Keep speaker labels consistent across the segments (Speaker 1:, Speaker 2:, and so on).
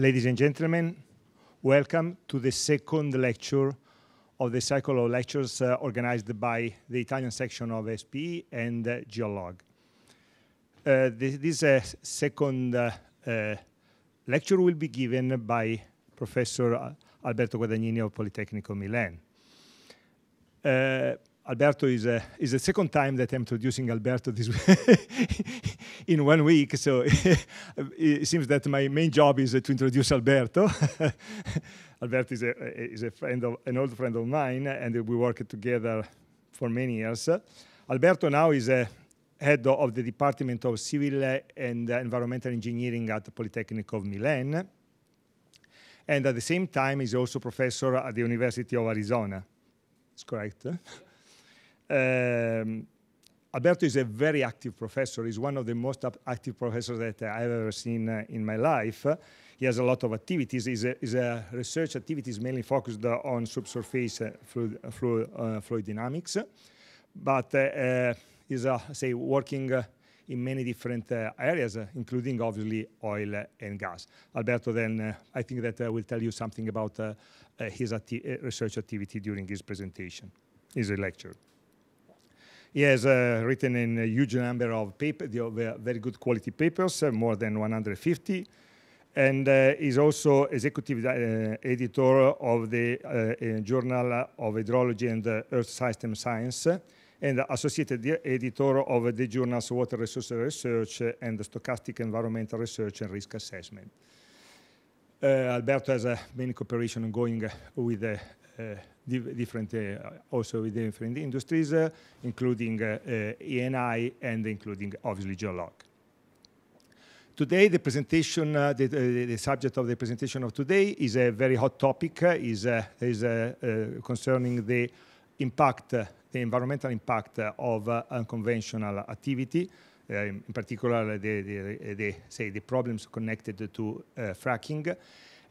Speaker 1: Ladies and gentlemen, welcome to the second lecture of the cycle of lectures uh, organized by the Italian section of SPE and uh, Geolog. Uh, this, this uh, second uh, uh, lecture will be given by Professor Alberto Guadagnini of Politecnico Milan. Alberto is is the second time that I'm introducing Alberto this in one week. So it seems that my main job is to introduce Alberto. Alberto is a, is a friend of, an old friend of mine, and we worked together for many years. Alberto now is a head of the Department of Civil and Environmental Engineering at the Polytechnic of Milan. And at the same time, he's also professor at the University of Arizona. That's correct. Um, Alberto is a very active professor. He's one of the most active professors that I've ever seen uh, in my life. He has a lot of activities. His, his uh, research activities mainly focused on subsurface uh, fluid, fluid, uh, fluid, dynamics, but uh, uh, he's, say, working in many different areas, including obviously oil and gas. Alberto then, I think that will tell you something about his acti research activity during his presentation, his lecture. He has uh, written in a huge number of papers, uh, very good quality papers, uh, more than 150, and uh, is also executive uh, editor of the uh, Journal of Hydrology and Earth System Science, and associated editor of the journals Water Resource Research and Stochastic Environmental Research and Risk Assessment. Alberto has a many cooperation ongoing with different, uh, also with different industries, uh, including uh, ENI and including obviously Geolog. Today, the presentation, uh, the, the, subject of the presentation of today is a very hot topic, uh, is, uh, is concerning the impact, the environmental impact of unconventional activity, in particular the, the, say, the problems connected to fracking,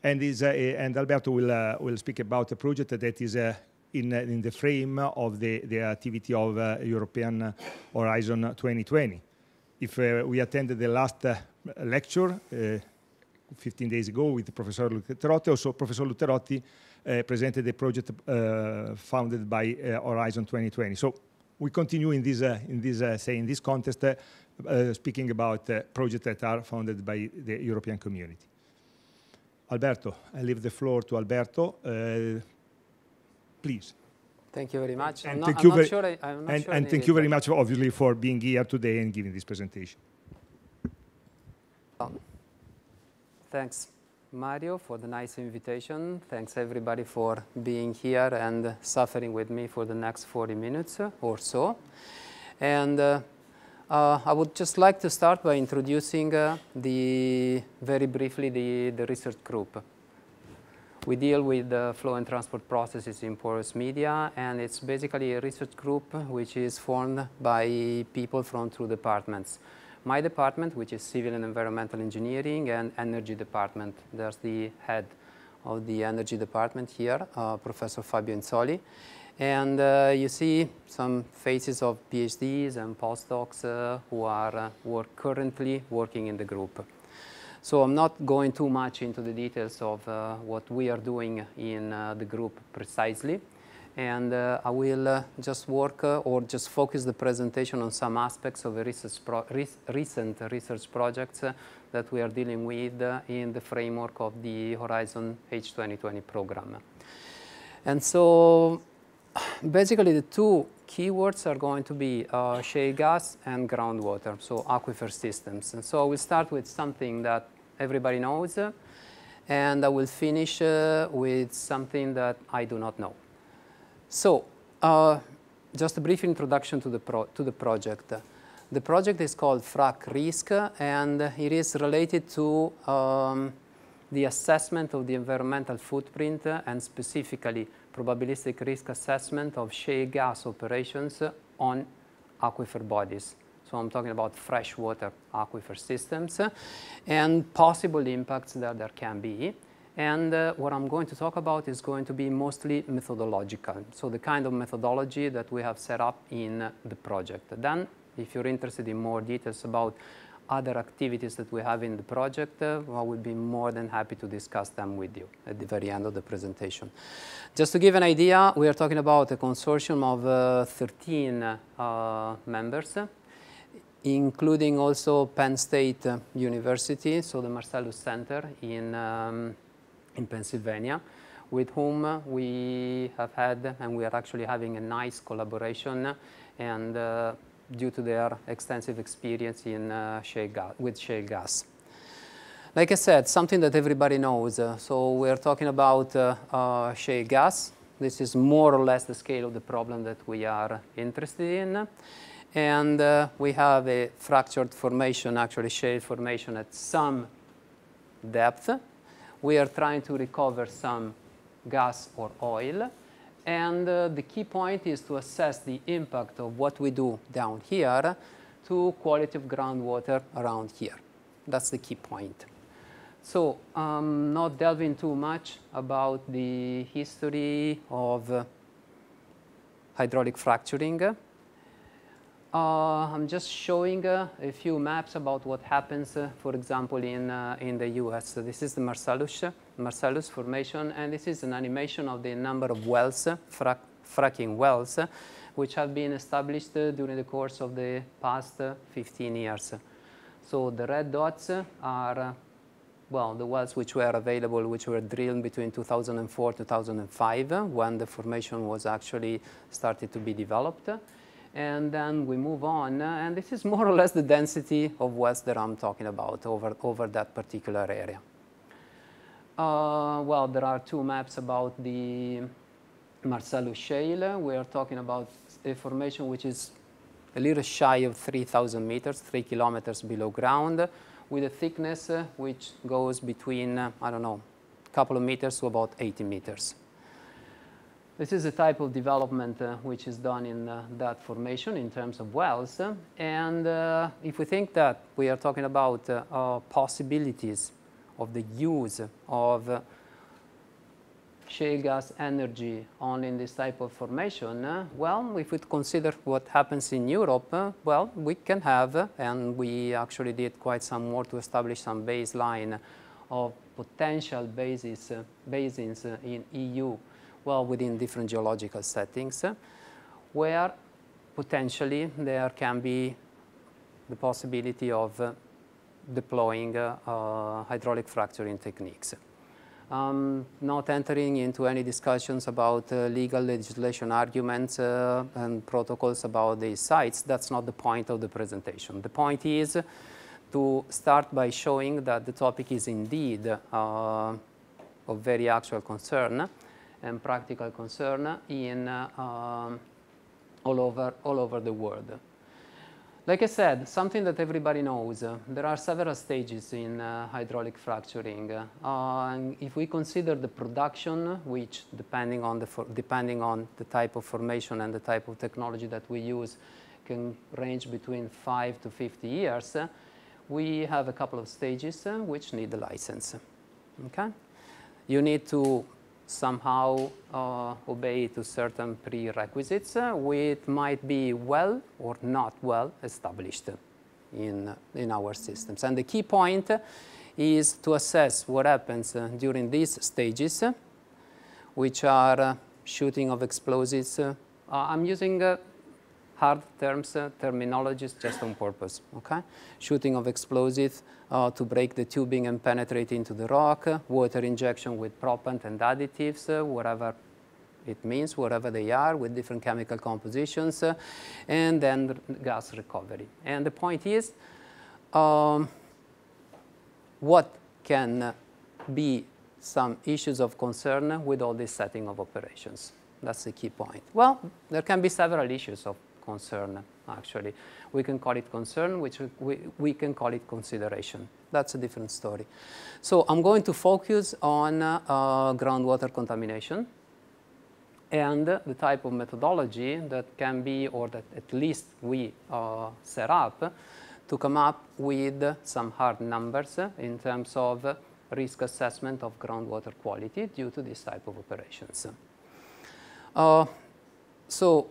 Speaker 1: and, is, uh, and Alberto will, uh, will speak about a project that is uh, in, in the frame of the, the activity of European Horizon 2020. If we attended the last lecture 15 days ago with Professor Luterotti, also Professor Luterotti uh, presented a project uh, founded by uh, Horizon 2020. So we continue in this, in this say, in this context, speaking about projects that are founded by the European community. Alberto, I leave the floor to Alberto. Uh, please.
Speaker 2: Thank you very much.
Speaker 1: And
Speaker 2: I'm
Speaker 1: thank
Speaker 2: not,
Speaker 1: you
Speaker 2: I'm
Speaker 1: very,
Speaker 2: sure I,
Speaker 1: and,
Speaker 2: sure
Speaker 1: and thank you very much, obviously, for being here today and giving this presentation.
Speaker 2: Um, thanks, Mario, for the nice invitation. Thanks, everybody, for being here and suffering with me for the next 40 minutes or so. And uh, uh, I would just like to start by introducing uh, the, very briefly the, the research group. We deal with the flow and transport processes in porous media, and it's basically a research group which is formed by people from two departments. My department, which is Civil and Environmental Engineering, and Energy Department. There's the head of the Energy Department here, uh, Professor Fabio Inzoli. And uh, you see some faces of PhDs and postdocs uh, who are uh, work currently working in the group. So I'm not going too much into the details of uh, what we are doing in uh, the group precisely. And I will just work or just focus the presentation on some aspects of the research recent research projects that we are dealing with in the framework of the Horizon H2020 program. And so basically the two keywords are going to be uh, shale gas and groundwater, so aquifer systems. And so we start with something that everybody knows, uh, and I will finish uh, with something that I do not know. So uh, just a brief introduction to the, to the project. The project is called FracRisk, and it is related to um, the assessment of the environmental footprint and specifically probabilistic risk assessment of shale gas operations on aquifer bodies. So I'm talking about freshwater aquifer systems and possible impacts that there can be. And uh, what I'm going to talk about is going to be mostly methodological. So the kind of methodology that we have set up in the project. Then, if you're interested in more details about other activities that we have in the project, uh, I will be more than happy to discuss them with you at the very end of the presentation. Just to give an idea, we are talking about a consortium of uh, 13 uh, members, including also Penn State University, so the Marcellus Center in, um, in Pennsylvania, with whom we have had and we are actually having a nice collaboration and uh, due to their extensive experience in, uh, shale with shale gas. Like I said, something that everybody knows. Uh, so we're talking about uh, shale gas. This is more or less the scale of the problem that we are interested in. And uh, we have a fractured formation, actually shale formation at some depth. We are trying to recover some gas or oil. And uh, the key point is to assess the impact of what we do down here to quality of groundwater around here. That's the key point. So um, not delving too much about the history of uh, hydraulic fracturing. Uh, I'm just showing uh, a few maps about what happens, uh, for example, in, uh, in the US. So this is the Marcellus, Marcellus formation, and this is an animation of the number of wells, frac fracking wells, which have been established during the course of the past uh, 15 years. So the red dots are, well, the wells which were available, which were drilled between 2004 2005, when the formation was actually started to be developed and then we move on, and this is more or less the density of wells that I'm talking about over, over that particular area. Uh, well, there are two maps about the Marcellus Shale. We are talking about a formation which is a little shy of 3,000 meters, 3 kilometers below ground, with a thickness uh, which goes between, uh, I don't know, a couple of meters to about 80 meters. This is a type of development uh, which is done in uh, that formation in terms of wells. And uh, if we think that we are talking about uh, possibilities of the use of uh, shale gas energy only in this type of formation, well, if we consider what happens in Europe, well, we can have, and we actually did quite some more to establish some baseline of potential bases, basins in EU well within different geological settings where potentially there can be the possibility of uh, deploying uh, hydraulic fracturing techniques. Um, not entering into any discussions about uh, legal legislation arguments uh, and protocols about these sites. That's not the point of the presentation. The point is to start by showing that the topic is indeed uh, of very actual concern and practical concern in uh, all, over, all over the world. Like I said, something that everybody knows, uh, there are several stages in uh, hydraulic fracturing. Uh, if we consider the production, which depending on, the depending on the type of formation and the type of technology that we use, can range between 5 to 50 years, we have a couple of stages uh, which need a license. Okay? You need to somehow uh, obey to certain prerequisites, uh, which might be well or not well established in, in our systems. And the key point is to assess what happens uh, during these stages, which are uh, shooting of explosives. Uh, I'm using uh, hard terms, uh, terminologies just on purpose, okay? Shooting of explosives uh, to break the tubing and penetrate into the rock, uh, water injection with propellant and additives, uh, whatever it means, whatever they are, with different chemical compositions, uh, and then gas recovery. And the point is, um, what can be some issues of concern with all this setting of operations? That's the key point. Well, there can be several issues of concern, actually. We can call it concern, which we, we can call it consideration. That's a different story. So I'm going to focus on uh, groundwater contamination and the type of methodology that can be, or that at least we uh, set up to come up with some hard numbers in terms of risk assessment of groundwater quality due to this type of operations. Uh, so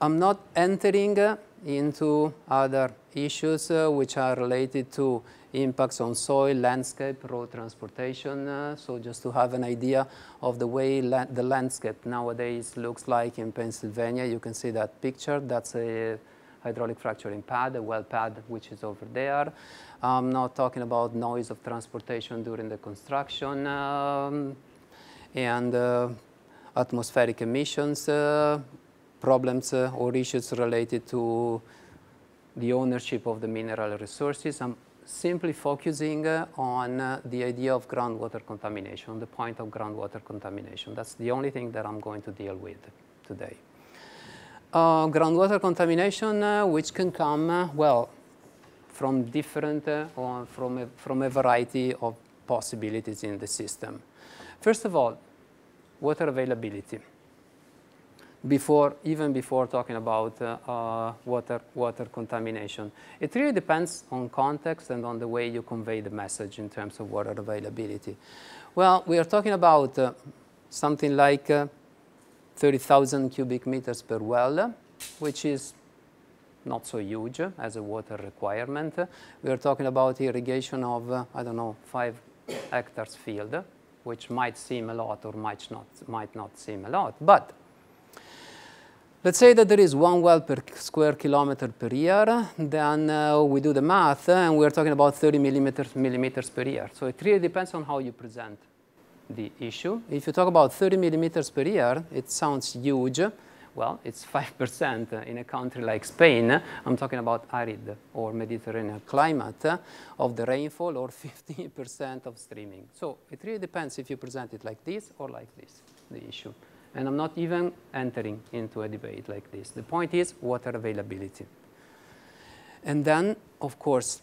Speaker 2: I'm not entering into other issues uh, which are related to impacts on soil, landscape, road transportation. Uh, so just to have an idea of the way la the landscape nowadays looks like in Pennsylvania, you can see that picture. That's a hydraulic fracturing pad, a well pad which is over there. I'm not talking about noise of transportation during the construction um, and uh, atmospheric emissions, uh, problems uh, or issues related to the ownership of the mineral resources. I'm simply focusing uh, on uh, the idea of groundwater contamination, the point of groundwater contamination. That's the only thing that I'm going to deal with today. Uh, groundwater contamination, uh, which can come, uh, well, from different, or from a, from a variety of possibilities in the system. First of all, water availability before, even before talking about uh, uh, water, water contamination. It really depends on context and on the way you convey the message in terms of water availability. Well, we are talking about uh, something like uh, 30,000 cubic meters per well, which is not so huge as a water requirement. We are talking about irrigation of, uh, I don't know, five hectares field, which might seem a lot or might not, might not seem a lot. But Let's say that there is one well per square kilometer per year, then uh, we do the math, and we're talking about 30 millimeters, millimeters per year. So it really depends on how you present the issue. If you talk about 30 millimeters per year, it sounds huge. Well, it's 5% in a country like Spain. I'm talking about arid or Mediterranean climate of the rainfall or 50% of streaming. So it really depends if you present it like this or like this, the issue. And I'm not even entering into a debate like this. The point is water availability. And then, of course,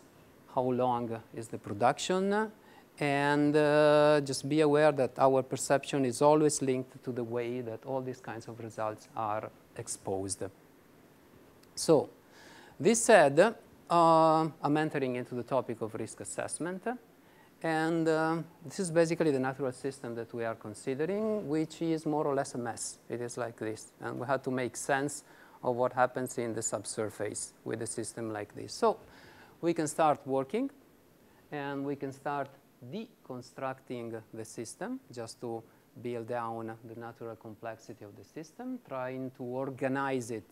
Speaker 2: how long is the production? And uh, just be aware that our perception is always linked to the way that all these kinds of results are exposed. So, this said, uh, I'm entering into the topic of risk assessment. And um, this is basically the natural system that we are considering, which is more or less a mess. It is like this. And we had to make sense of what happens in the subsurface with a system like this. So we can start working, and we can start deconstructing the system just to build down the natural complexity of the system, trying to organize it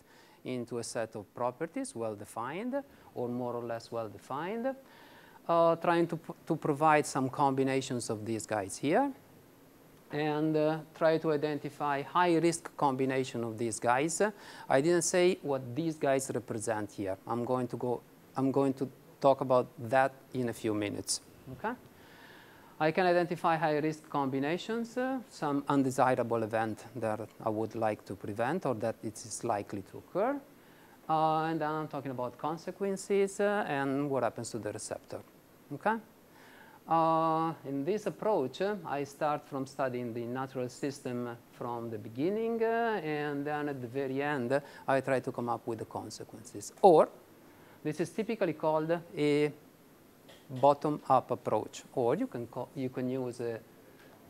Speaker 2: into a set of properties well-defined or more or less well-defined uh, trying to, to provide some combinations of these guys here and uh, try to identify high risk combination of these guys. I didn't say what these guys represent here. I'm going to go, I'm going to talk about that in a few minutes, okay? I can identify high risk combinations, uh, some undesirable event that I would like to prevent or that it is likely to occur. Uh, and then I'm talking about consequences uh, and what happens to the receptor. Okay? Uh, in this approach, uh, I start from studying the natural system from the beginning, uh, and then at the very end, I try to come up with the consequences. Or, this is typically called a bottom-up approach, or you can, you can use a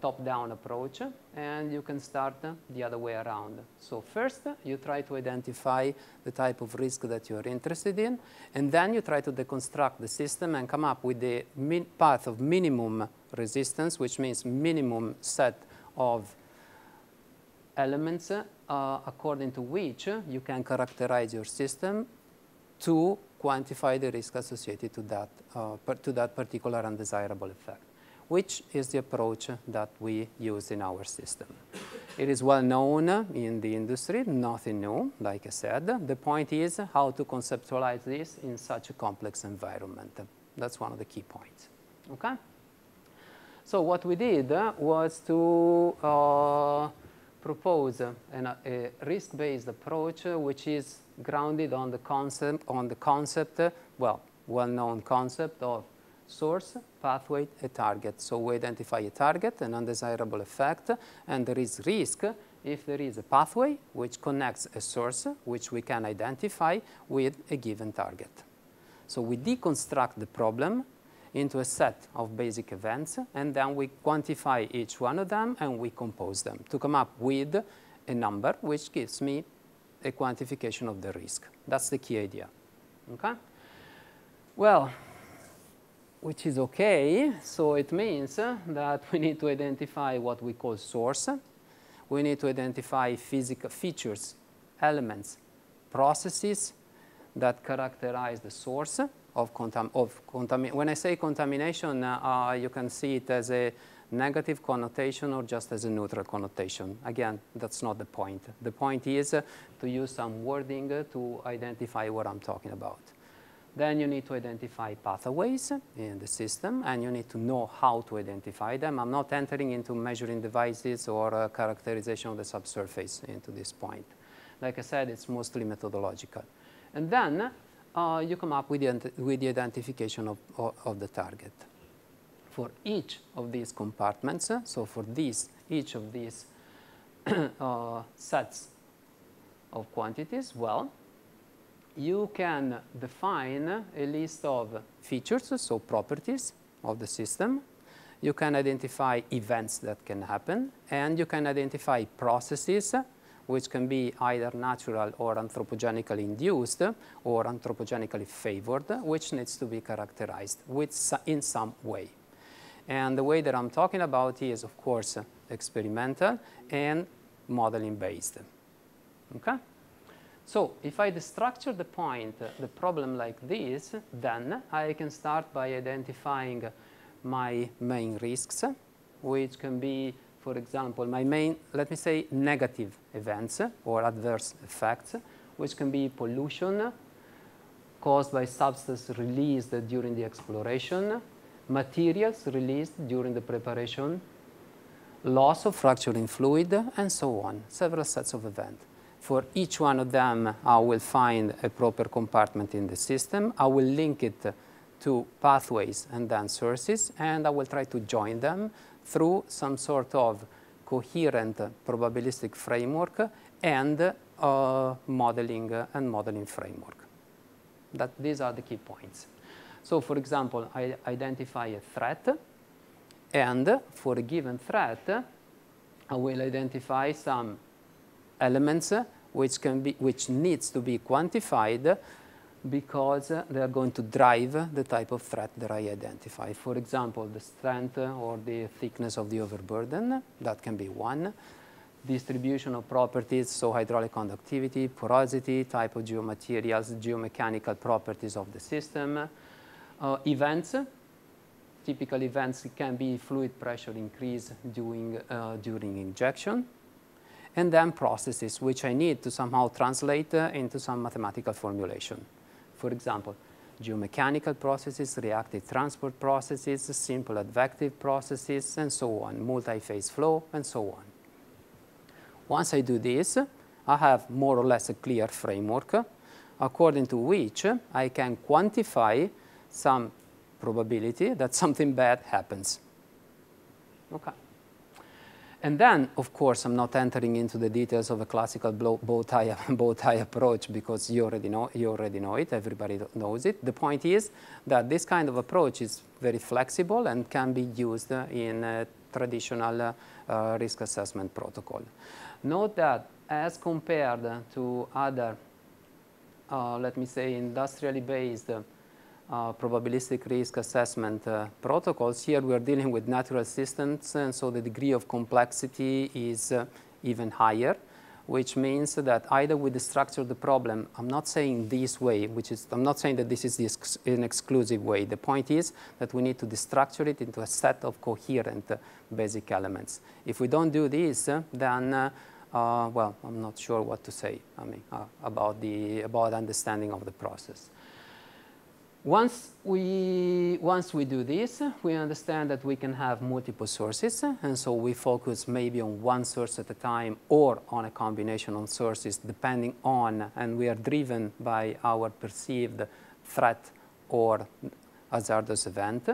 Speaker 2: top-down approach, and you can start the other way around. So first, you try to identify the type of risk that you're interested in, and then you try to deconstruct the system and come up with the path of minimum resistance, which means minimum set of elements uh, according to which you can characterize your system to quantify the risk associated to that, uh, to that particular undesirable effect which is the approach that we use in our system. It is well known in the industry, nothing new, like I said. The point is how to conceptualize this in such a complex environment. That's one of the key points. Okay? So what we did was to uh, propose an, a risk-based approach which is grounded on the concept, on the concept, well, well-known concept of source, pathway, a target. So we identify a target, an undesirable effect, and there is risk if there is a pathway which connects a source, which we can identify with a given target. So we deconstruct the problem into a set of basic events, and then we quantify each one of them, and we compose them to come up with a number which gives me a quantification of the risk. That's the key idea. Okay? Well, which is okay. So it means uh, that we need to identify what we call source. We need to identify physical features, elements, processes that characterize the source of, contam of contamination. When I say contamination, uh, you can see it as a negative connotation or just as a neutral connotation. Again, that's not the point. The point is uh, to use some wording uh, to identify what I'm talking about. Then you need to identify pathways in the system, and you need to know how to identify them. I'm not entering into measuring devices or uh, characterization of the subsurface into this point. Like I said, it's mostly methodological. And then uh, you come up with the, with the identification of, of, the target. For each of these compartments, uh, so for these, each of these uh, sets of quantities, well, you can define a list of features, so properties of the system. You can identify events that can happen, and you can identify processes which can be either natural or anthropogenically induced or anthropogenically favored, which needs to be characterized with, in some way. And the way that I'm talking about is, of course, experimental and modeling based. Okay? So if I destructure the point, the problem like this, then I can start by identifying my main risks, which can be, for example, my main, let me say, negative events or adverse effects, which can be pollution caused by substance released during the exploration, materials released during the preparation, loss of fracturing fluid, and so on, several sets of events. For each one of them, I will find a proper compartment in the system. I will link it to pathways and then sources, and I will try to join them through some sort of coherent probabilistic framework and uh, modeling and modeling framework. That these are the key points. So, for example, I identify a threat, and for a given threat, I will identify some elements which, can be, which needs to be quantified because they are going to drive the type of threat that I identify. For example, the strength or the thickness of the overburden, that can be one. Distribution of properties, so hydraulic conductivity, porosity, type of geomaterials, geomechanical properties of the system. Uh, events, typical events can be fluid pressure increase during, uh, during injection and then processes, which I need to somehow translate uh, into some mathematical formulation. For example, geomechanical processes, reactive transport processes, simple advective processes, and so on, multi-phase flow, and so on. Once I do this, I have more or less a clear framework according to which I can quantify some probability that something bad happens. Okay. And then, of course, I'm not entering into the details of a classical bow tie, bow tie approach because you already, know, you already know it, everybody knows it. The point is that this kind of approach is very flexible and can be used in a traditional uh, risk assessment protocol. Note that as compared to other, uh, let me say, industrially based uh, probabilistic risk assessment uh, protocols. Here we are dealing with natural systems, and so the degree of complexity is uh, even higher, which means that either we destructure the problem, I'm not saying this way, which is, I'm not saying that this is ex an exclusive way. The point is that we need to destructure it into a set of coherent uh, basic elements. If we don't do this, uh, then uh, well, I'm not sure what to say. I mean, about the about understanding of the process. Once we, once we do this, we understand that we can have multiple sources, and so we focus maybe on one source at a time or on a combination of sources depending on, and we are driven by our perceived threat or hazardous event.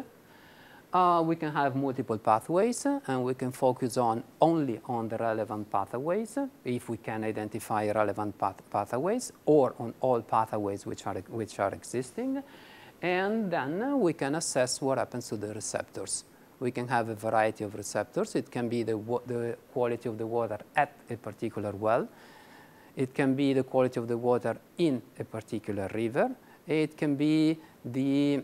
Speaker 2: Uh, we can have multiple pathways, and we can focus on only on the relevant pathways, if we can identify relevant path pathways, or on all pathways which are, which are existing. And then uh, we can assess what happens to the receptors. We can have a variety of receptors. It can be the, the quality of the water at a particular well. It can be the quality of the water in a particular river. It can be the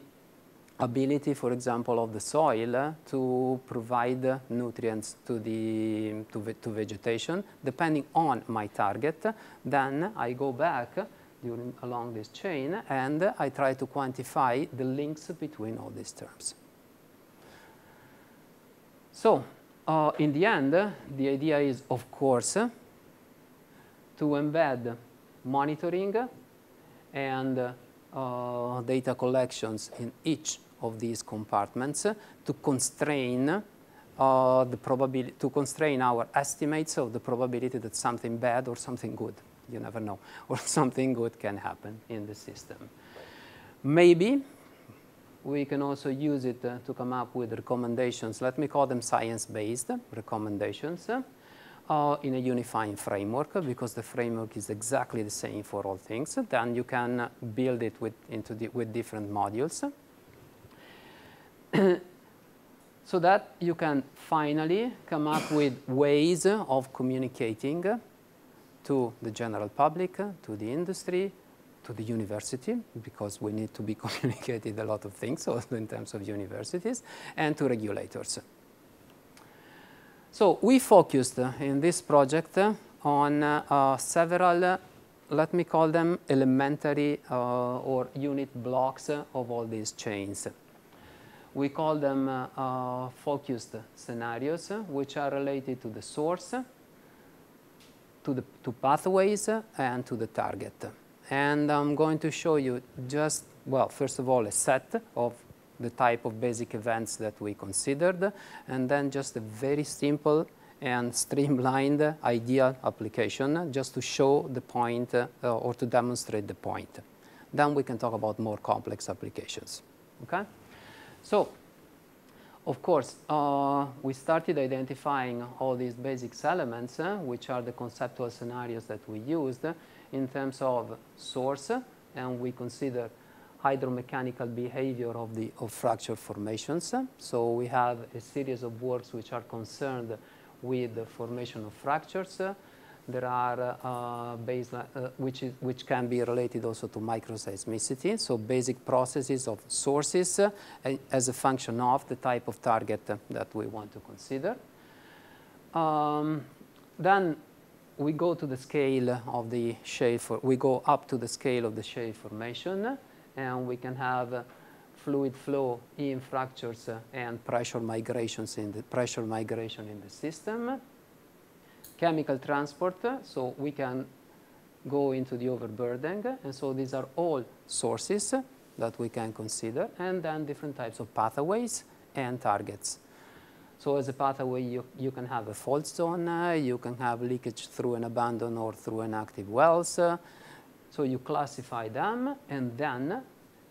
Speaker 2: ability, for example, of the soil uh, to provide uh, nutrients to, the, to, ve to vegetation. Depending on my target, then I go back during, along this chain and I try to quantify the links between all these terms. So uh, in the end, the idea is, of course, to embed monitoring and uh, data collections in each of these compartments to constrain uh, the probability to constrain our estimates of the probability that something bad or something good, you never know, or something good can happen in the system. Maybe we can also use it uh, to come up with recommendations. Let me call them science-based recommendations uh, in a unifying framework because the framework is exactly the same for all things. Then you can build it with, into the, with different modules. so that you can finally come up with ways of communicating to the general public, to the industry, to the university, because we need to be communicated a lot of things also in terms of universities, and to regulators. So we focused in this project on uh, several, let me call them elementary uh, or unit blocks of all these chains. We call them uh, uh, focused scenarios, which are related to the source, to the to pathways, and to the target. And I'm going to show you just, well, first of all, a set of the type of basic events that we considered, and then just a very simple and streamlined ideal application just to show the point uh, or to demonstrate the point. Then we can talk about more complex applications. Okay? So, of course, uh, we started identifying all these basic elements, uh, which are the conceptual scenarios that we used in terms of source, and we consider hydromechanical behavior of the of fracture formations. So we have a series of works which are concerned with the formation of fractures, there are uh, baseline, uh, which, is, which can be related also to microseismicity, so basic processes of sources uh, as a function of the type of target that we want to consider. Um, then we go to the scale of the shale, for, we go up to the scale of the shale formation, and we can have fluid flow in fractures and pressure migrations in the pressure migration in the system chemical transport, so we can go into the overburden. And so these are all sources that we can consider, and then different types of pathways and targets. So as a pathway, you, you can have a fault zone, you can have leakage through an abandoned or through an active wells. So you classify them, and then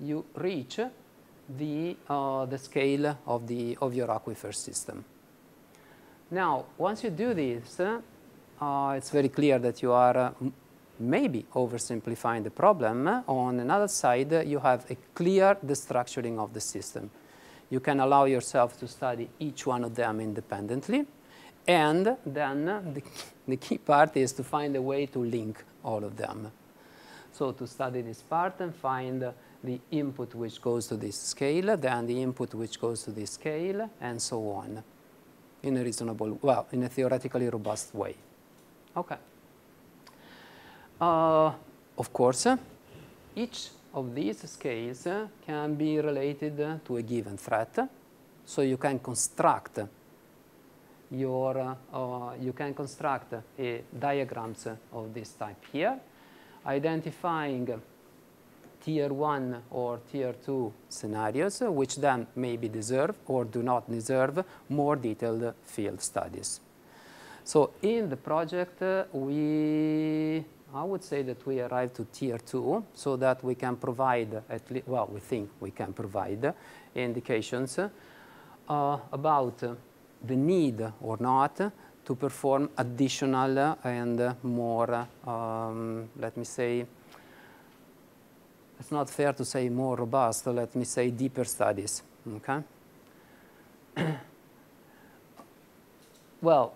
Speaker 2: you reach the, uh, the scale of, the, of your aquifer system. Now, once you do this, uh, uh, it's very clear that you are uh, maybe oversimplifying the problem. On another side, uh, you have a clear destructuring of the system. You can allow yourself to study each one of them independently. And then the, the key part is to find a way to link all of them. So to study this part and find the input which goes to this scale, then the input which goes to this scale, and so on, in a reasonable, well, in a theoretically robust way. Okay. Uh, of course, each of these scales can be related to a given threat. So you can construct your, uh, you can construct a diagrams of this type here, identifying tier 1 or tier 2 scenarios, which then maybe deserve or do not deserve more detailed field studies. So in the project, uh, we, I would say that we arrived to tier two so that we can provide, at least, well, we think we can provide indications uh, about the need or not to perform additional and more, um, let me say, it's not fair to say more robust, let me say deeper studies, okay? well,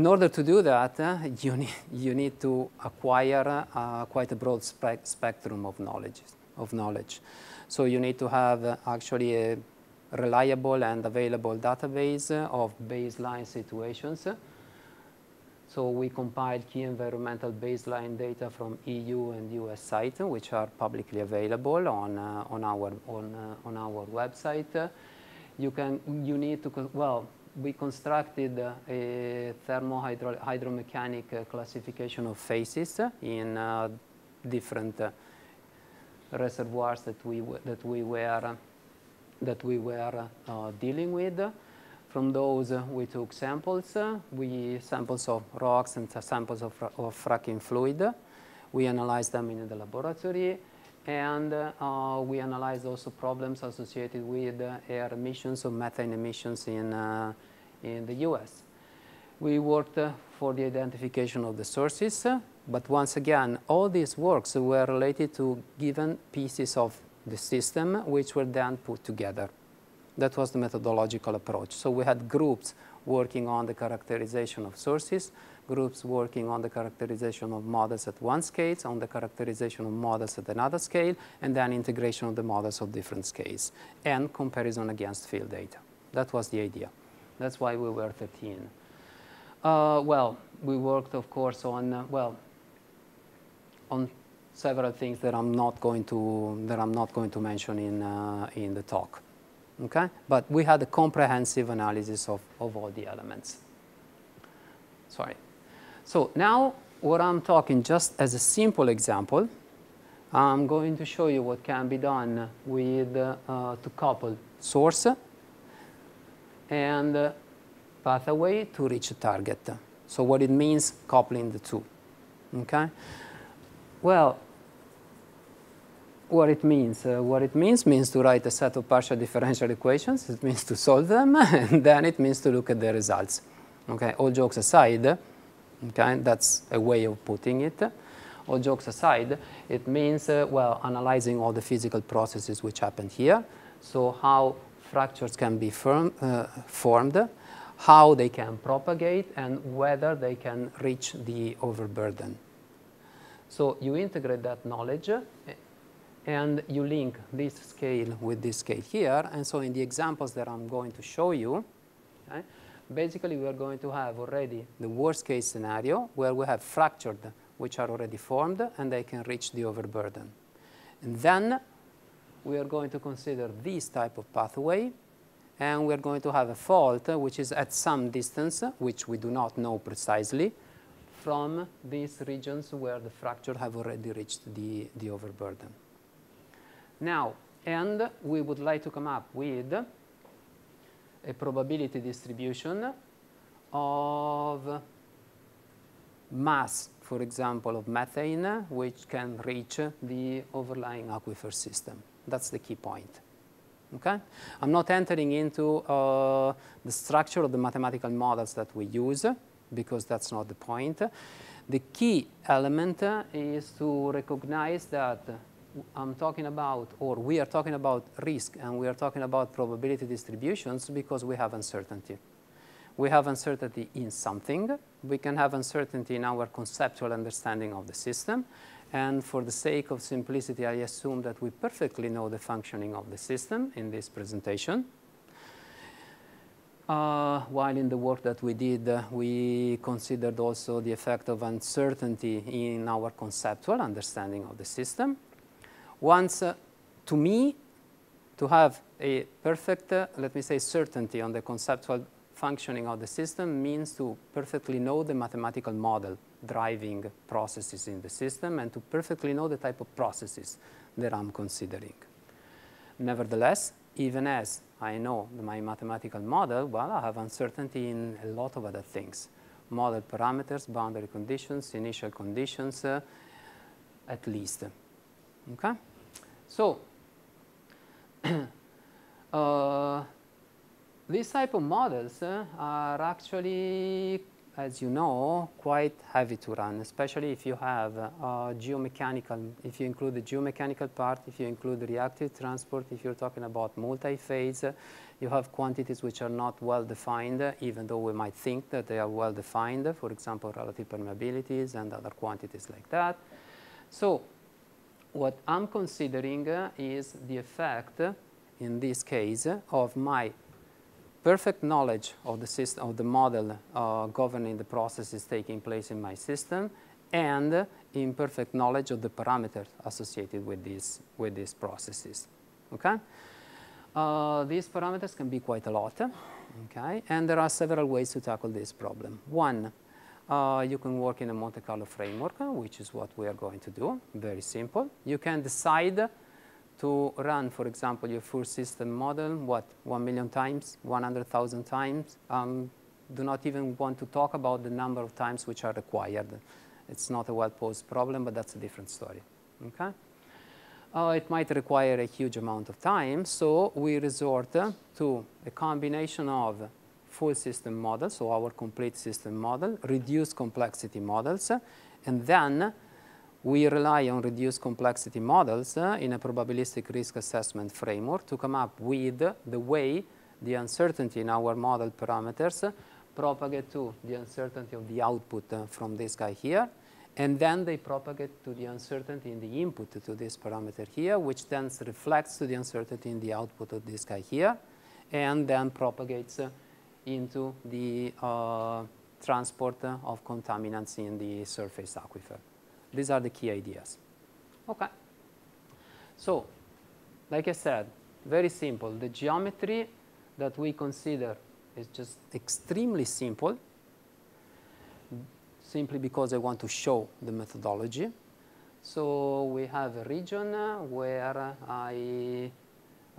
Speaker 2: in order to do that, uh, you, need, you need to acquire uh, quite a broad spe spectrum of knowledge, of knowledge. So you need to have uh, actually a reliable and available database of baseline situations. So we compiled key environmental baseline data from EU and US sites, which are publicly available on, uh, on, our, on, uh, on our website. You, can, you need to, well, we constructed a thermo-hydromechanic classification of phases in uh, different uh, reservoirs that we, that we were, that we were uh, dealing with. From those, uh, we took samples. we samples of rocks and samples of, of fracking fluid. We analyzed them in the laboratory and uh, we analyzed also problems associated with uh, air emissions or methane emissions in, uh, in the US. We worked uh, for the identification of the sources, uh, but once again, all these works were related to given pieces of the system which were then put together. That was the methodological approach. So we had groups working on the characterization of sources, groups working on the characterization of models at one scale, on the characterization of models at another scale, and then integration of the models of different scales, and comparison against field data. That was the idea. That's why we were 13. Uh, well, we worked, of course, on, uh, well, on several things that I'm not going to, that I'm not going to mention in, uh, in the talk. Okay? But we had a comprehensive analysis of, of all the elements. Sorry. So now what I'm talking just as a simple example, I'm going to show you what can be done with uh, to couple source and uh, pathway to reach a target. So what it means coupling the two. Okay? Well, what it means. Uh, what it means means to write a set of partial differential equations. It means to solve them, and then it means to look at the results. Okay, all jokes aside, Okay, that's a way of putting it. All jokes aside, it means, uh, well, analyzing all the physical processes which happened here. So how fractures can be firm, uh, formed, how they can propagate, and whether they can reach the overburden. So you integrate that knowledge uh, and you link this scale with this scale here. And so in the examples that I'm going to show you, okay, basically we are going to have already the worst case scenario where we have fractured which are already formed and they can reach the overburden. And then we are going to consider this type of pathway and we're going to have a fault which is at some distance, which we do not know precisely, from these regions where the fracture have already reached the, the overburden. Now, and we would like to come up with a probability distribution of mass, for example, of methane, which can reach the overlying aquifer system. That's the key point. Okay? I'm not entering into uh, the structure of the mathematical models that we use, because that's not the point. The key element is to recognize that I'm talking about, or we are talking about risk and we are talking about probability distributions because we have uncertainty. We have uncertainty in something. We can have uncertainty in our conceptual understanding of the system. And for the sake of simplicity, I assume that we perfectly know the functioning of the system in this presentation. Uh, while in the work that we did, uh, we considered also the effect of uncertainty in our conceptual understanding of the system wants, uh, to me, to have a perfect, uh, let me say, certainty on the conceptual functioning of the system means to perfectly know the mathematical model driving processes in the system and to perfectly know the type of processes that I'm considering. Nevertheless, even as I know my mathematical model, well, I have uncertainty in a lot of other things. Model parameters, boundary conditions, initial conditions, uh, at least. Okay? So uh, these type of models uh, are actually as you know, quite heavy to run, especially if you have uh, geomechanical, if you include the geomechanical part, if you include the reactive transport, if you're talking about multi-phase, you have quantities which are not well defined, even though we might think that they are well defined, for example, relative permeabilities and other quantities like that. So what I'm considering uh, is the effect, in this case, of my perfect knowledge of the system, of the model uh, governing the processes taking place in my system, and imperfect knowledge of the parameters associated with these, with these processes. Okay? Uh, these parameters can be quite a lot, okay? And there are several ways to tackle this problem. One, uh, you can work in a Monte Carlo framework, which is what we are going to do, very simple. You can decide to run, for example, your full system model, what, 1 million times, 100,000 times. Um, do not even want to talk about the number of times which are required. It's not a well-posed problem, but that's a different story, okay? Uh, it might require a huge amount of time, so we resort uh, to a combination of full system models, so our complete system model, reduced complexity models, and then we rely on reduced complexity models uh, in a probabilistic risk assessment framework to come up with the way the uncertainty in our model parameters propagate to the uncertainty of the output uh, from this guy here. And then they propagate to the uncertainty in the input to this parameter here, which then reflects to the uncertainty in the output of this guy here, and then propagates uh, into the uh, transport of contaminants in the surface aquifer. These are the key ideas. Okay. So, like I said, very simple. The geometry that we consider is just extremely simple, simply because I want to show the methodology. So we have a region where I,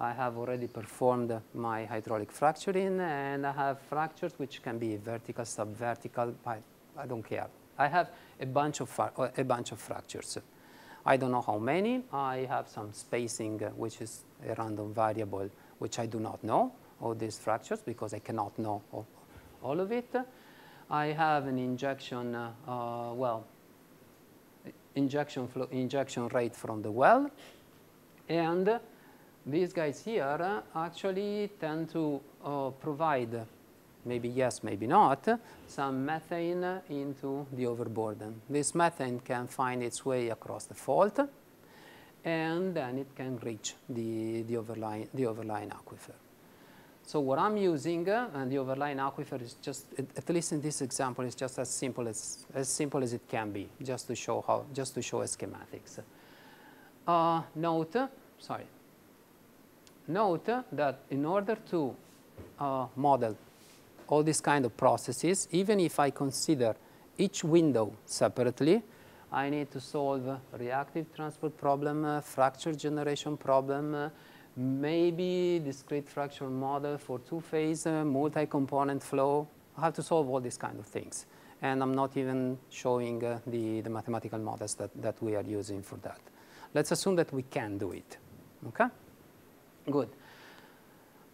Speaker 2: I have already performed my hydraulic fracturing, and I have fractures which can be vertical, subvertical, I, I don't care. I have a bunch of, a bunch of fractures. I don't know how many. I have some spacing, which is a random variable, which I do not know, all these fractures, because I cannot know all of it. I have an injection, uh, uh, well, injection, flow, injection rate from the well. And these guys here actually tend to uh, provide maybe yes, maybe not, some methane into the overburden. This methane can find its way across the fault, and then it can reach the, the, overlying, the overlying aquifer. So what I'm using, uh, and the overlying aquifer is just, at least in this example, is just as simple as, as simple as it can be, just to show how, just to show schematics. Uh, note, sorry, note that in order to uh, model all these kind of processes, even if I consider each window separately, I need to solve reactive transport problem, a fracture generation problem, uh, maybe discrete fracture model for two-phase uh, multi-component flow. I have to solve all these kind of things. And I'm not even showing uh, the, the mathematical models that, that we are using for that. Let's assume that we can do it. Okay? Good.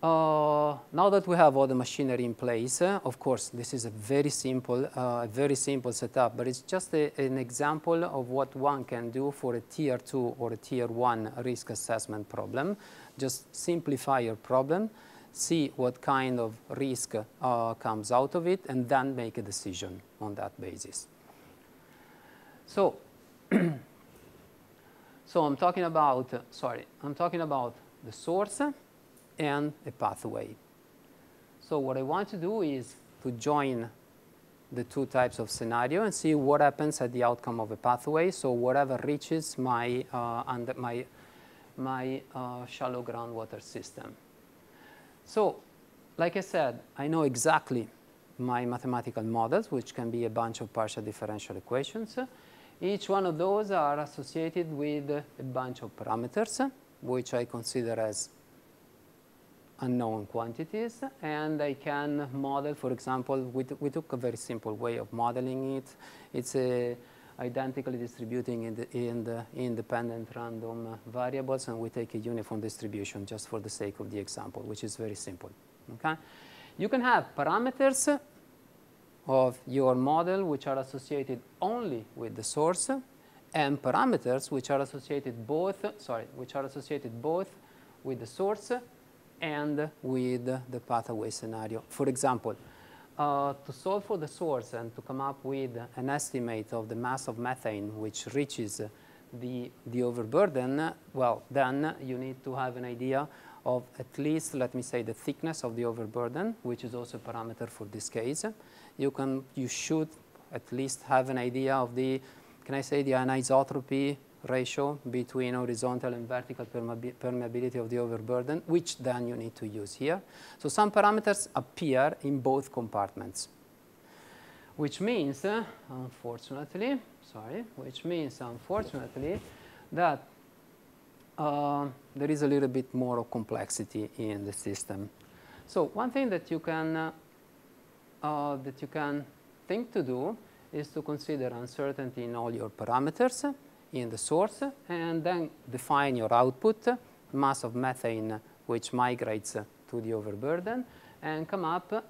Speaker 2: Uh, now that we have all the machinery in place, uh, of course, this is a very simple, uh, very simple setup, but it's just a, an example of what one can do for a tier two or a tier one risk assessment problem. Just simplify your problem, see what kind of risk uh, comes out of it, and then make a decision on that basis. So, so I'm talking about, sorry, I'm talking about the source, and a pathway. So what I want to do is to join the two types of scenario and see what happens at the outcome of a pathway. So whatever reaches my, uh, under my, my uh, shallow groundwater system. So like I said, I know exactly my mathematical models, which can be a bunch of partial differential equations. Each one of those are associated with a bunch of parameters, which I consider as unknown quantities and I can model, for example, we, we took a very simple way of modeling it. It's a identically distributing in the, in the independent random variables and we take a uniform distribution just for the sake of the example, which is very simple, okay? You can have parameters of your model which are associated only with the source and parameters which are associated both, sorry, which are associated both with the source and with the pathway scenario. For example, uh, to solve for the source and to come up with an estimate of the mass of methane which reaches the, the overburden, well, then you need to have an idea of at least, let me say, the thickness of the overburden, which is also a parameter for this case. You, can, you should at least have an idea of the, can I say, the anisotropy ratio between horizontal and vertical permeability of the overburden, which then you need to use here. So some parameters appear in both compartments, which means, uh, unfortunately, sorry, which means, unfortunately, that uh, there is a little bit more of complexity in the system. So one thing that you can uh, uh, that you can think to do is to consider uncertainty in all your parameters in the source and then define your output mass of methane which migrates to the overburden and come up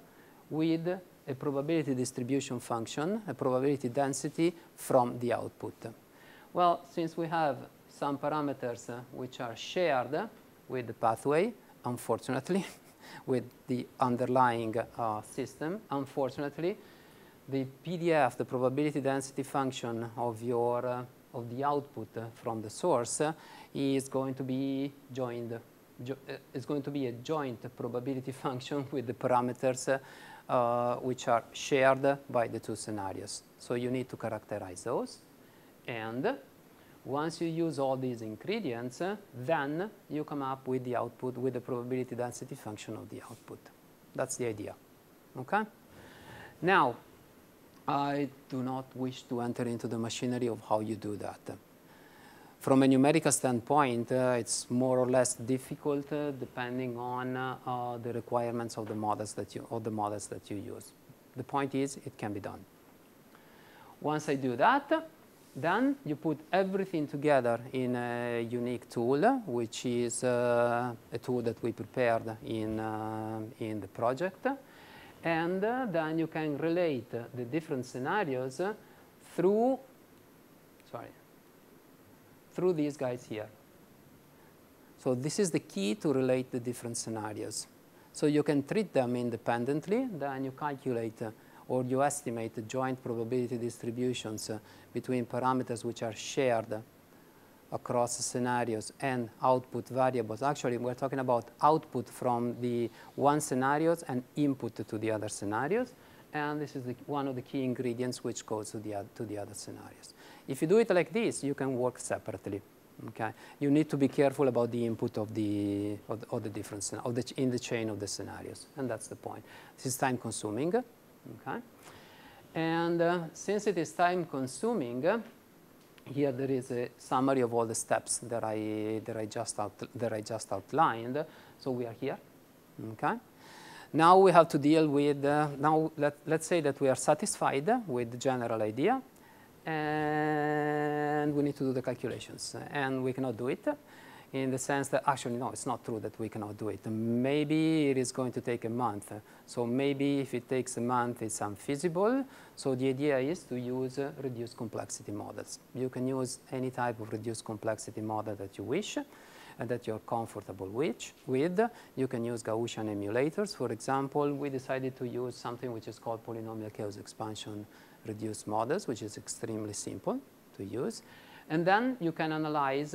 Speaker 2: with a probability distribution function, a probability density from the output. Well, since we have some parameters uh, which are shared with the pathway, unfortunately, with the underlying uh, system. Unfortunately, the PDF, the probability density function of your uh, of the output uh, from the source uh, is going to be joined jo uh, is going to be a joint probability function with the parameters uh, which are shared by the two scenarios. So you need to characterize those. And once you use all these ingredients, then you come up with the output with the probability density function of the output. That's the idea. Okay? Now, I do not wish to enter into the machinery of how you do that. From a numerical standpoint, uh, it's more or less difficult uh, depending on uh, the requirements of the models that you or the models that you use. The point is, it can be done. Once I do that, then you put everything together in a unique tool, which is uh, a tool that we prepared in, uh, in the project. And uh, then you can relate the different scenarios through, sorry, through these guys here. So this is the key to relate the different scenarios. So you can treat them independently, then you calculate or you estimate the joint probability distributions uh, between parameters which are shared across scenarios and output variables. Actually, we're talking about output from the one scenarios and input to the other scenarios. And this is the, one of the key ingredients which goes to the, to the other scenarios. If you do it like this, you can work separately. Okay, you need to be careful about the input of the of the, of the different of the in the chain of the scenarios, and that's the point. This is time consuming. Okay? And uh, since it is time consuming, here there is a summary of all the steps that I, that I, just, out, that I just outlined. So we are here. Okay? Now we have to deal with, uh, now let, let's say that we are satisfied with the general idea and we need to do the calculations and we cannot do it in the sense that actually, no, it's not true that we cannot do it. Maybe it is going to take a month. So maybe if it takes a month, it's unfeasible. So the idea is to use uh, reduced complexity models. You can use any type of reduced complexity model that you wish and that you're comfortable with. with. You can use Gaussian emulators. For example, we decided to use something which is called polynomial chaos expansion reduced models, which is extremely simple to use. And then you can analyze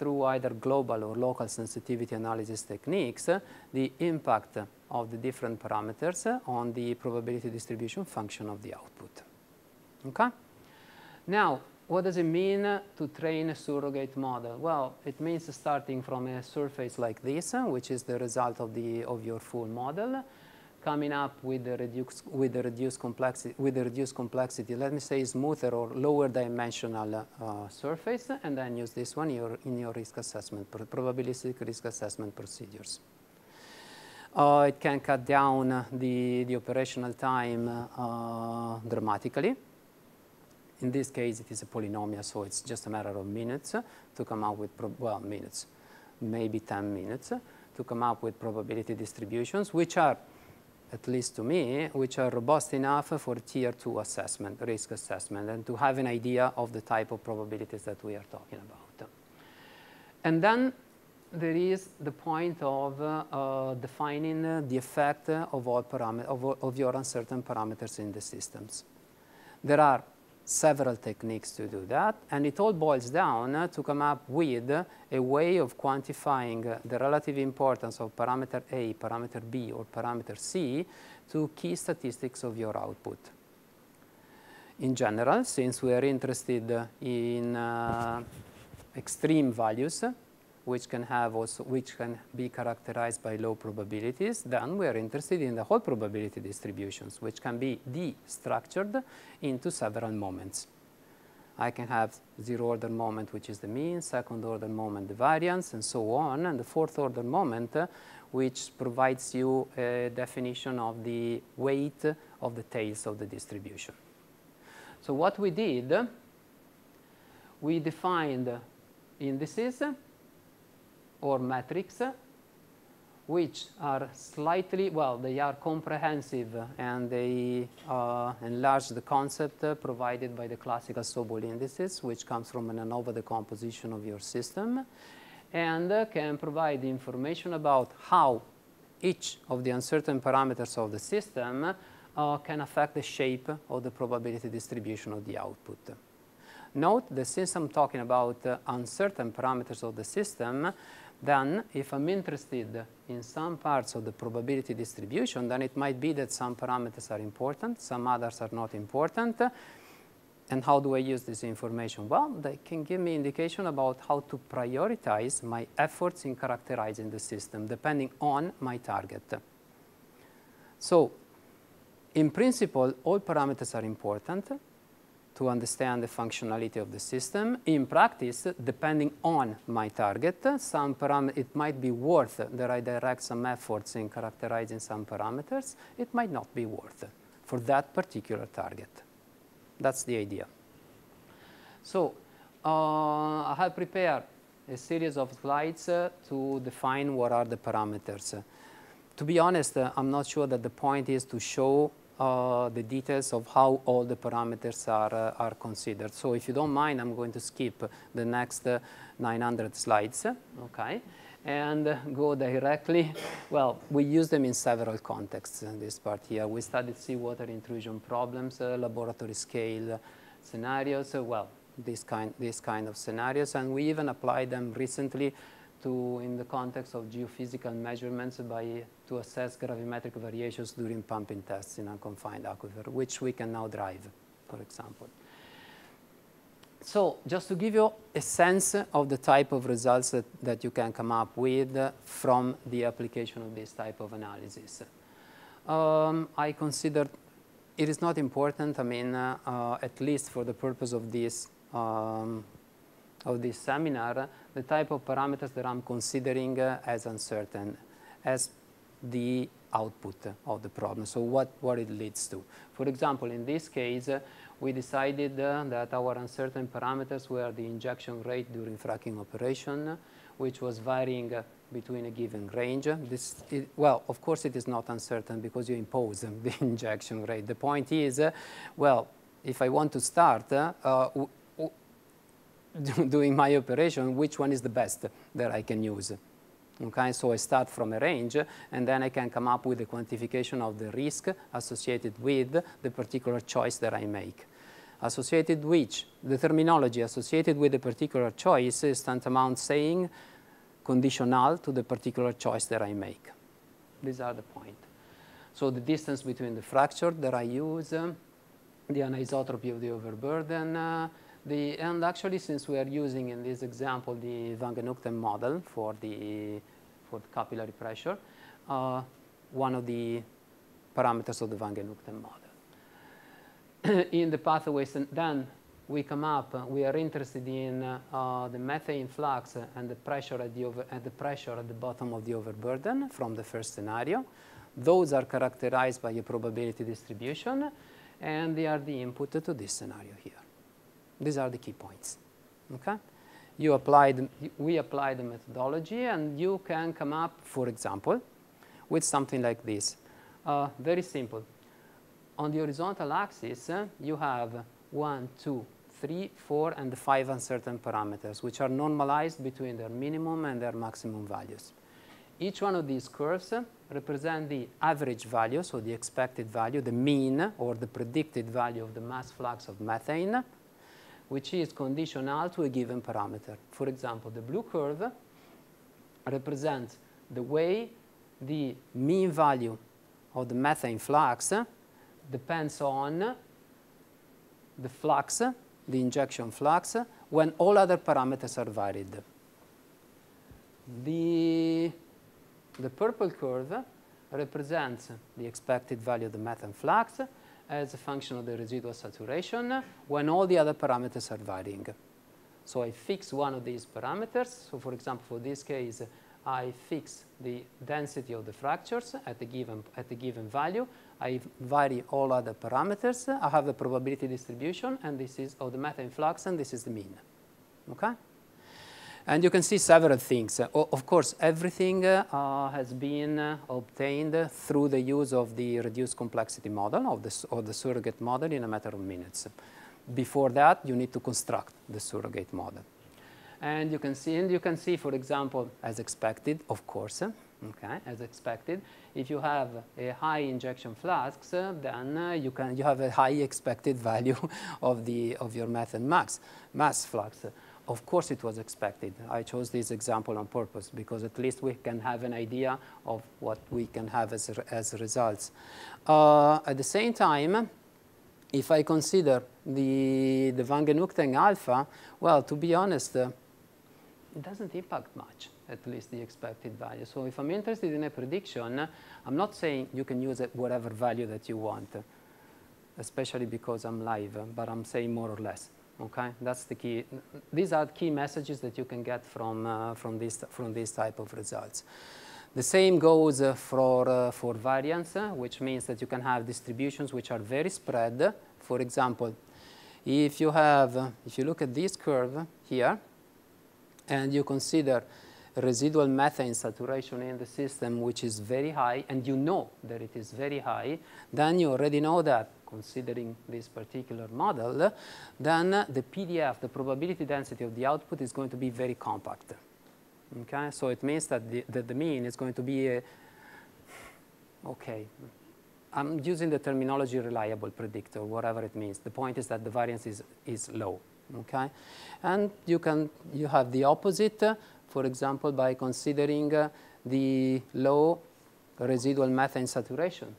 Speaker 2: through either global or local sensitivity analysis techniques the impact of the different parameters on the probability distribution function of the output. Okay? Now, what does it mean to train a surrogate model? Well, it means starting from a surface like this, which is the result of, the, of your full model, coming up with the reduced with the reduced complexity with the reduced complexity. Let me say smoother or lower dimensional uh, surface and then use this one your, in your risk assessment probabilistic risk assessment procedures. Uh, it can cut down the, the operational time uh, dramatically. In this case it is a polynomial so it's just a matter of minutes to come up with well minutes maybe 10 minutes to come up with probability distributions which are at least to me, which are robust enough for tier two assessment, risk assessment, and to have an idea of the type of probabilities that we are talking about. And then there is the point of uh, uh, defining uh, the effect of, all of, of your uncertain parameters in the systems. There are several techniques to do that, and it all boils down to come up with a way of quantifying the relative importance of parameter A, parameter B, or parameter C to key statistics of your output. In general, since we are interested in uh, extreme values, which can have also which can be characterized by low probabilities, then we are interested in the whole probability distributions, which can be destructured into several moments. I can have zero order moment, which is the mean, second order moment, the variance, and so on, and the fourth order moment, which provides you a definition of the weight of the tails of the distribution. So what we did, we defined indices or metrics which are slightly, well, they are comprehensive and they uh, enlarge the concept provided by the classical Sobol indices, which comes from an ANOVA decomposition of your system, and uh, can provide information about how each of the uncertain parameters of the system uh, can affect the shape of the probability distribution of the output. Note that since I'm talking about uh, uncertain parameters of the system, then if I'm interested in some parts of the probability distribution, then it might be that some parameters are important, some others are not important. And how do I use this information? Well, they can give me indication about how to prioritize my efforts in characterizing the system depending on my target. So in principle, all parameters are important to understand the functionality of the system. In practice, depending on my target, some param it might be worth that I direct some efforts in characterizing some parameters. It might not be worth for that particular target. That's the idea. So uh, I have prepared a series of slides uh, to define what are the parameters. to be honest, uh, I'm not sure that the point is to show uh, the details of how all the parameters are, uh, are considered. So if you don't mind, I'm going to skip the next uh, 900 slides, okay? And go directly, well, we use them in several contexts in this part here. We studied seawater intrusion problems, uh, laboratory scale scenarios, well, this kind, this kind of scenarios, and we even applied them recently to, in the context of geophysical measurements by, to assess gravimetric variations during pumping tests in unconfined aquifer, which we can now drive, for example. So just to give you a sense of the type of results that, that you can come up with from the application of this type of analysis. Um, I consider it is not important, I mean, uh, uh, at least for the purpose of this, um, of this seminar, the type of parameters that I'm considering uh, as uncertain as the output of the problem, so what, what it leads to. For example, in this case, uh, we decided uh, that our uncertain parameters were the injection rate during fracking operation, which was varying uh, between a given range. This, well, of course it is not uncertain because you impose the injection rate. The point is, uh, well, if I want to start, uh, doing my operation, which one is the best that I can use. Okay, so I start from a range, and then I can come up with a quantification of the risk associated with the particular choice that I make. Associated which, the terminology associated with the particular choice is tantamount saying conditional to the particular choice that I make. These are the point. So the distance between the fracture that I use, uh, the anisotropy of the overburden, uh, the, and actually, since we are using in this example the Van Genuchten model for the, for the capillary pressure, uh, one of the parameters of the Van Genuchten model. in the pathways, and then we come up, uh, we are interested in uh, the methane flux and the pressure at the, over, at the pressure at the bottom of the overburden from the first scenario. Those are characterized by a probability distribution, and they are the input to this scenario here. These are the key points. Okay? You apply the, we apply the methodology, and you can come up, for example, with something like this. Uh, very simple. On the horizontal axis, uh, you have one, two, three, four, and five uncertain parameters, which are normalized between their minimum and their maximum values. Each one of these curves represent the average value, so the expected value, the mean or the predicted value of the mass flux of methane, which is conditional to a given parameter. For example, the blue curve represents the way the mean value of the methane flux depends on the flux, the injection flux, when all other parameters are varied. The the purple curve represents the expected value of the methane flux as a function of the residual saturation when all the other parameters are varying. So I fix one of these parameters. So for example, for this case, I fix the density of the fractures at a given, at a given value. I vary all other parameters. I have the probability distribution, and this is of the methane flux, and this is the mean. Okay? And you can see several things. Uh, of course, everything uh, has been uh, obtained through the use of the reduced complexity model of the, of the surrogate model in a matter of minutes. Before that, you need to construct the surrogate model. And you can see, and you can see, for example, as expected, of course, okay, as expected, if you have a high injection flux, then uh, you can you have a high expected value of the of your methane max mass flux. Of course it was expected. I chose this example on purpose because at least we can have an idea of what we can have as, as results. Uh, at the same time, if I consider the, the Van Genuchten alpha, well, to be honest, uh, it doesn't impact much, at least the expected value. So if I'm interested in a prediction, I'm not saying you can use whatever value that you want, especially because I'm live, but I'm saying more or less. Okay, that's the key. These are key messages that you can get from, uh, from, this, from this type of results. The same goes uh, for, uh, for variance, uh, which means that you can have distributions which are very spread. For example, if you have, uh, if you look at this curve here, and you consider residual methane saturation in the system, which is very high, and you know that it is very high, then you already know that considering this particular model, then the PDF, the probability density of the output is going to be very compact. Okay, so it means that the, that the mean is going to be a, okay, I'm using the terminology reliable predictor, whatever it means. The point is that the variance is, is low, okay? And you can, you have the opposite, for example, by considering uh, the low residual methane saturation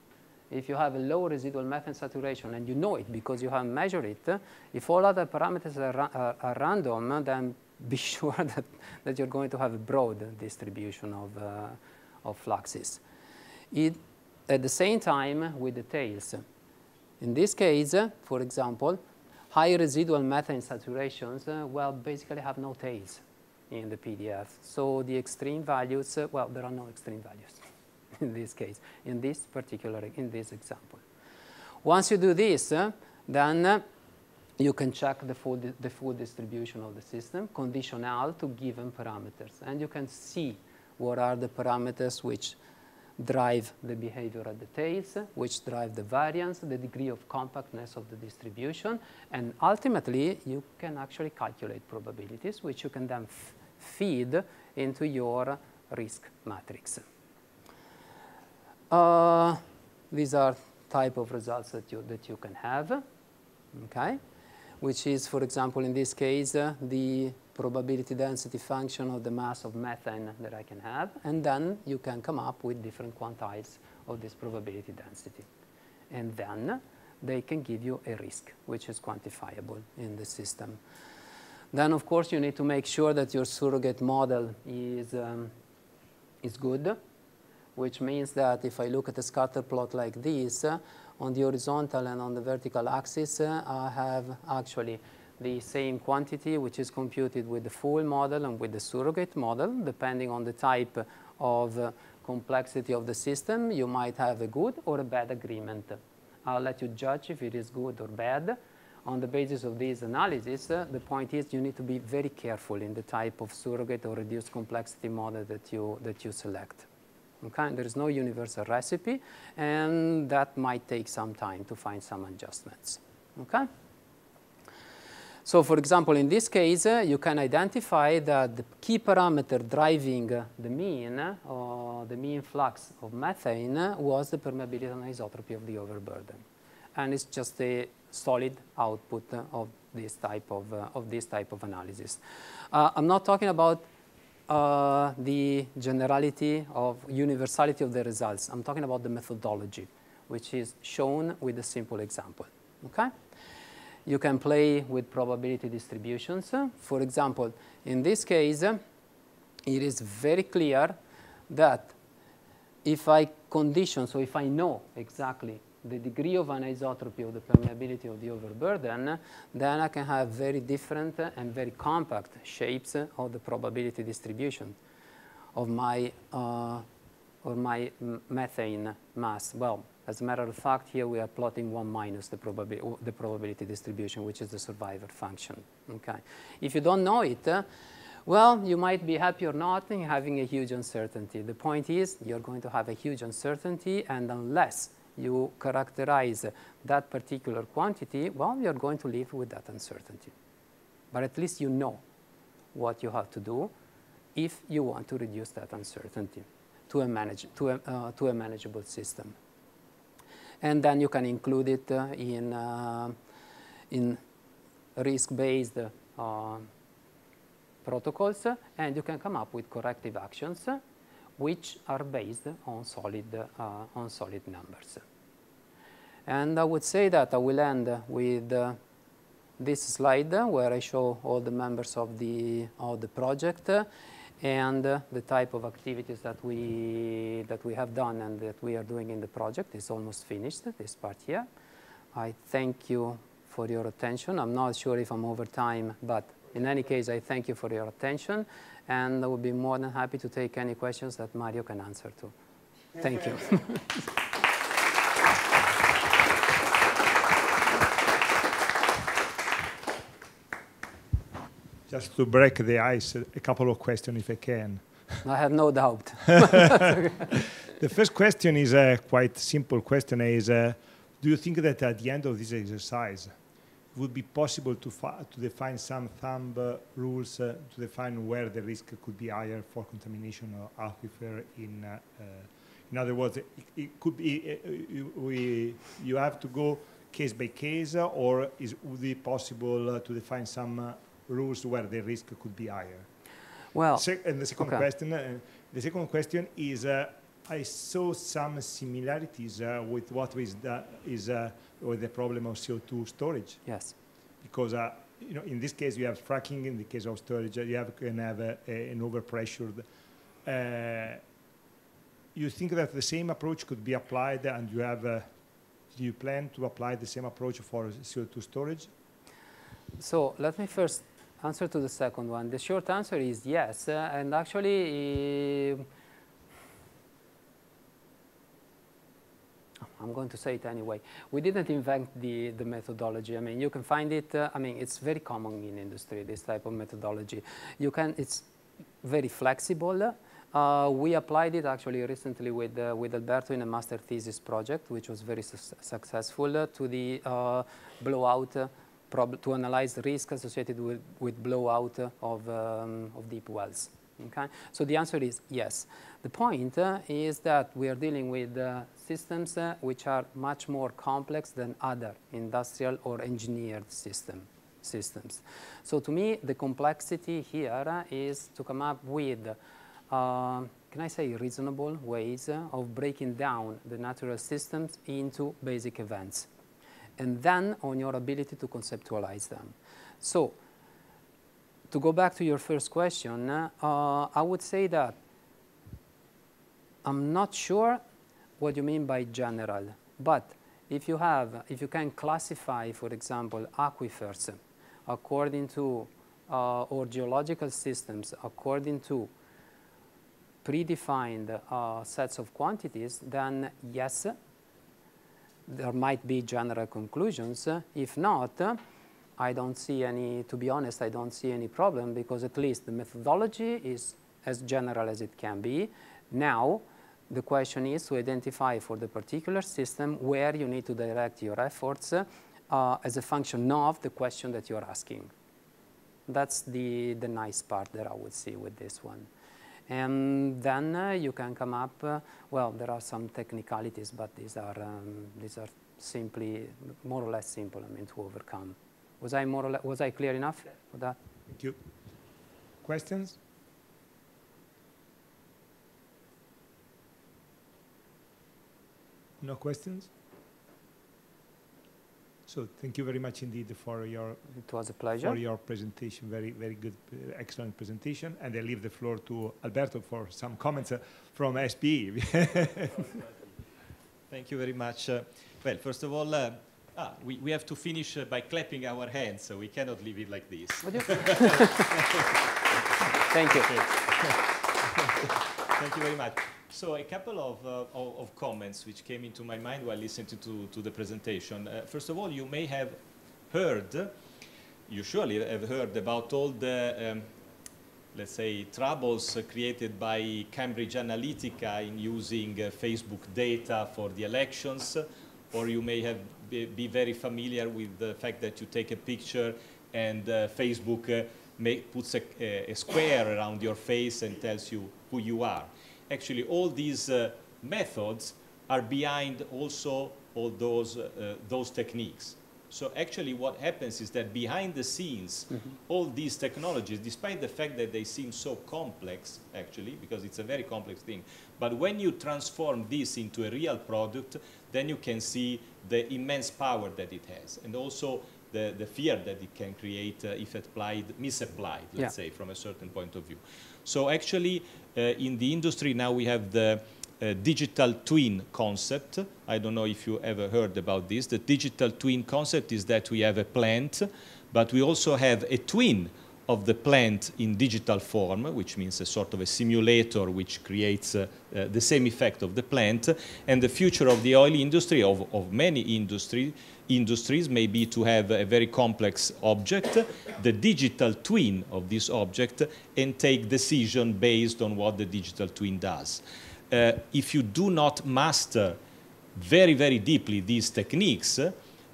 Speaker 2: if you have a low residual methane saturation and you know it because you have measured it, if all other parameters are, are, are random, then be sure that, that you're going to have a broad distribution of, uh, of fluxes. It, at the same time with the tails. In this case, for example, high residual methane saturations, uh, well, basically have no tails in the PDF. So the extreme values, uh, well, there are no extreme values. in this case, in this particular, in this example. Once you do this, uh, then uh, you can check the full, the full distribution of the system, conditional to given parameters. And you can see what are the parameters which drive the behavior at the tails, which drive the variance, the degree of compactness of the distribution, and ultimately you can actually calculate probabilities, which you can then feed into your risk matrix. Uh, these are type of results that you, that you can have, okay? Which is, for example, in this case, uh, the probability density function of the mass of methane that I can have, and then you can come up with different quantiles of this probability density. And then they can give you a risk, which is quantifiable in the system. Then, of course, you need to make sure that your surrogate model is, um, is good which means that if I look at a scatter plot like this, uh, on the horizontal and on the vertical axis, uh, I have actually the same quantity, which is computed with the full model and with the surrogate model. Depending on the type of uh, complexity of the system, you might have a good or a bad agreement. I'll let you judge if it is good or bad. On the basis of this analysis, uh, the point is you need to be very careful in the type of surrogate or reduced complexity model that you, that you select. Okay? There is no universal recipe, and that might take some time to find some adjustments. Okay? So for example, in this case, uh, you can identify that the key parameter driving uh, the mean, or the mean flux of methane, was the permeability anisotropy of the overburden. And it's just a solid output of this type of, uh, of this type of analysis. Uh, I'm not talking about the generality of universality of the results. I'm talking about the methodology, which is shown with a simple example. Okay? You can play with probability distributions. For example, in this case, it is very clear that if I condition, so if I know exactly the degree of anisotropy of the permeability of the overburden, then I can have very different and very compact shapes of the probability distribution of my, uh, or my methane mass. Well, as a matter of fact, here we are plotting 1 minus the, probabi the probability distribution, which is the survivor function. Okay. If you don't know it, uh, well, you might be happy or not in having a huge uncertainty. The point is you're going to have a huge uncertainty, and unless you characterize that particular quantity, well, you're going to live with that uncertainty. But at least you know what you have to do if you want to reduce that uncertainty to a, manage, to a, uh, to a manageable system. And then you can include it uh, in, uh, in risk-based uh, protocols, and you can come up with corrective actions which are based on solid, uh, on solid numbers. And I would say that I will end with uh, this slide where I show all the members of the, of the project and the type of activities that we, that we have done and that we are doing in the project is almost finished, this part here. I thank you for your attention. I'm not sure if I'm over time, but in any case, I thank you for your attention and I would be more than happy to take any questions that Mario can answer to. Thank you.
Speaker 1: Just to break the ice, a couple of questions if I can.
Speaker 2: I have no doubt.
Speaker 1: the first question is a quite simple question is, uh, do you think that at the end of this exercise, it would be possible to, to define some thumb uh, rules uh, to define where the risk could be higher for contamination of aquifer in uh, uh, in other words, it, it could be uh, you, we, you have to go case by case, or is would it possible to define some rules where the risk could be higher?
Speaker 2: Well,
Speaker 1: Se and the second
Speaker 2: okay.
Speaker 1: question, uh, the second question is, uh, I saw some similarities uh, with what is the, is uh, with the problem of CO2 storage.
Speaker 2: Yes.
Speaker 1: Because uh, you know, in this case, you have fracking. In the case of storage, you have can have a, a, an overpressured. Uh, you think that the same approach could be applied, and you have. do you plan to apply the same approach for CO2 storage?
Speaker 2: So let me first answer to the second one. The short answer is yes, uh, and actually, uh, I'm going to say it anyway. We didn't invent the, the methodology. I mean, you can find it, uh, I mean, it's very common in industry, this type of methodology. You can, it's very flexible. Uh, we applied it actually recently with, uh, with Alberto in a master thesis project, which was very su successful uh, to the uh, blowout to analyze the risk associated with, with blowout of, um, of deep wells. Okay? So the answer is yes. The point uh, is that we are dealing with uh, systems uh, which are much more complex than other industrial or engineered system, systems. So to me, the complexity here is to come up with, uh, can I say reasonable ways of breaking down the natural systems into basic events and then on your ability to conceptualize them. So to go back to your first question, uh, I would say that I'm not sure what you mean by general, but if you have, if you can classify, for example, aquifers according to, uh, or geological systems according to predefined uh, sets of quantities, then yes, there might be general conclusions. If not, I don't see any, to be honest, I don't see any problem because at least the methodology is as general as it can be. Now, The question is to identify for the particular system where you need to direct your efforts uh, as a function of the question that you're asking. That's the, the nice part that I would see with this one. And then uh, you can come up, uh, well, there are some technicalities, but these are, um, these are simply, more or less simple, I mean, to overcome. Was I more or less, was I clear enough for that?
Speaker 1: Thank you. Questions? No questions? So thank you very much indeed for your
Speaker 2: It was a pleasure.
Speaker 1: for your presentation. Very very good, uh, excellent presentation. And I leave the floor to Alberto for some comments uh, from SPE.
Speaker 3: Thank you very much. Uh, well, first of all, uh, ah, we, we have to finish uh, by clapping our hands, so we cannot leave it like this.
Speaker 2: Thank you.
Speaker 3: Thank you very much. So a couple of, uh, of, comments which came into my mind while listening to, to the presentation. Uh, first of all, you may have heard, you surely have heard about all the, um, let's say, troubles created by Cambridge Analytica in using uh, Facebook data for the elections, or you may have be, be, very familiar with the fact that you take a picture and uh, Facebook uh, make, puts a, a square around your face and tells you who you are actually all these uh, methods are behind also all those, uh, those techniques. So actually what happens is that behind the scenes, mm -hmm. all these technologies, despite the fact that they seem so complex, actually, because it's a very complex thing, but when you transform this into a real product, then you can see the immense power that it has, and also the, the fear that it can create uh, if applied, misapplied, let's yeah. say, from a certain point of view. So actually, uh, in the industry now we have the uh, digital twin concept. I don't know if you ever heard about this. The digital twin concept is that we have a plant, but we also have a twin of the plant in digital form, which means a sort of a simulator which creates uh, uh, the same effect of the plant. And the future of the oil industry, of, of many industry, industries, may be to have a very complex object, the digital twin of this object, and take decision based on what the digital twin does. Uh, if you do not master very, very deeply these techniques,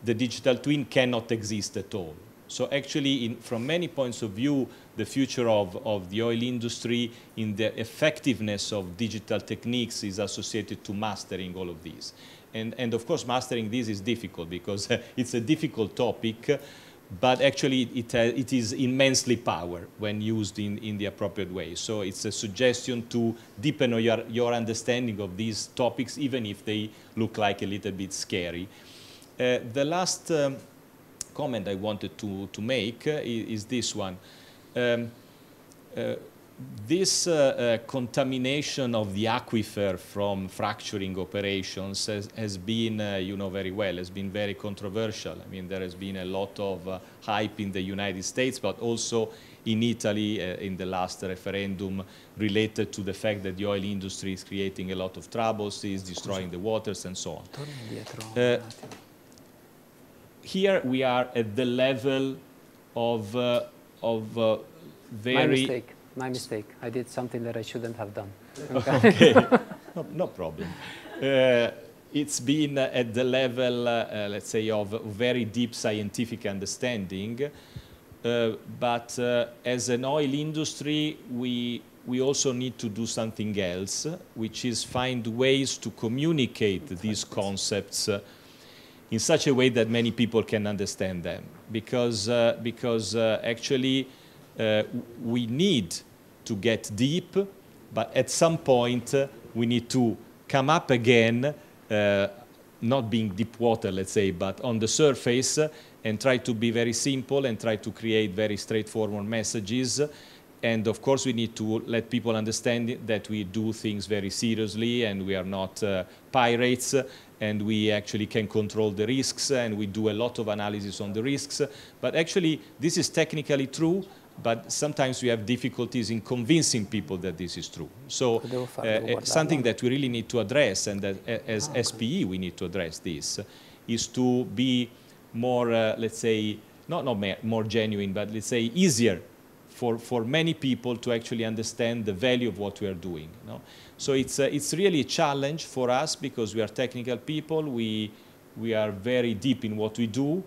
Speaker 3: the digital twin cannot exist at all. So actually, in, from many points of view, the future of, of the oil industry in the effectiveness of digital techniques is associated to mastering all of these. And, and of course, mastering this is difficult because it's a difficult topic, but actually it, uh, it is immensely power when used in, in the appropriate way. So it's a suggestion to deepen your, your understanding of these topics, even if they look like a little bit scary. Uh, the last um, comment I wanted to, to make uh, is, is, this one. Um, uh, this uh, uh, contamination of the aquifer from fracturing operations has, has been, uh, you know very well, has been very controversial. I mean, there has been a lot of uh, hype in the United States, but also in Italy in the last referendum related to the fact that the oil industry is creating a lot of troubles, is destroying the waters and so on here we are at the level of, uh, of uh, very...
Speaker 2: My mistake, my mistake. I did something that I shouldn't have done.
Speaker 3: Okay, okay. no, no, problem. Uh, it's been at the level, uh, uh, let's say, of very deep scientific understanding. Uh, but as an oil industry, we, we also need to do something else, which is find ways to communicate these concepts in such a way that many people can understand them. Because, uh, because uh, actually uh, we need to get deep, but at some point uh, we need to come up again, uh, not being deep water, let's say, but on the surface and try to be very simple and try to create very straightforward messages and of course we need to let people understand that we do things very seriously and we are not uh, pirates and we actually can control the risks and we do a lot of analysis on the risks. But actually, this is technically true, but sometimes we have difficulties in convincing people that this is true. So uh, uh something that we really need to address, and that as ah, SPE we need to address this, is to be more, uh, let's say, not, not more genuine, but let's say easier for, for many people to actually understand the value of what we are doing. You know? So it's, uh, it's really a challenge for us because we are technical people, we, we are very deep in what we do.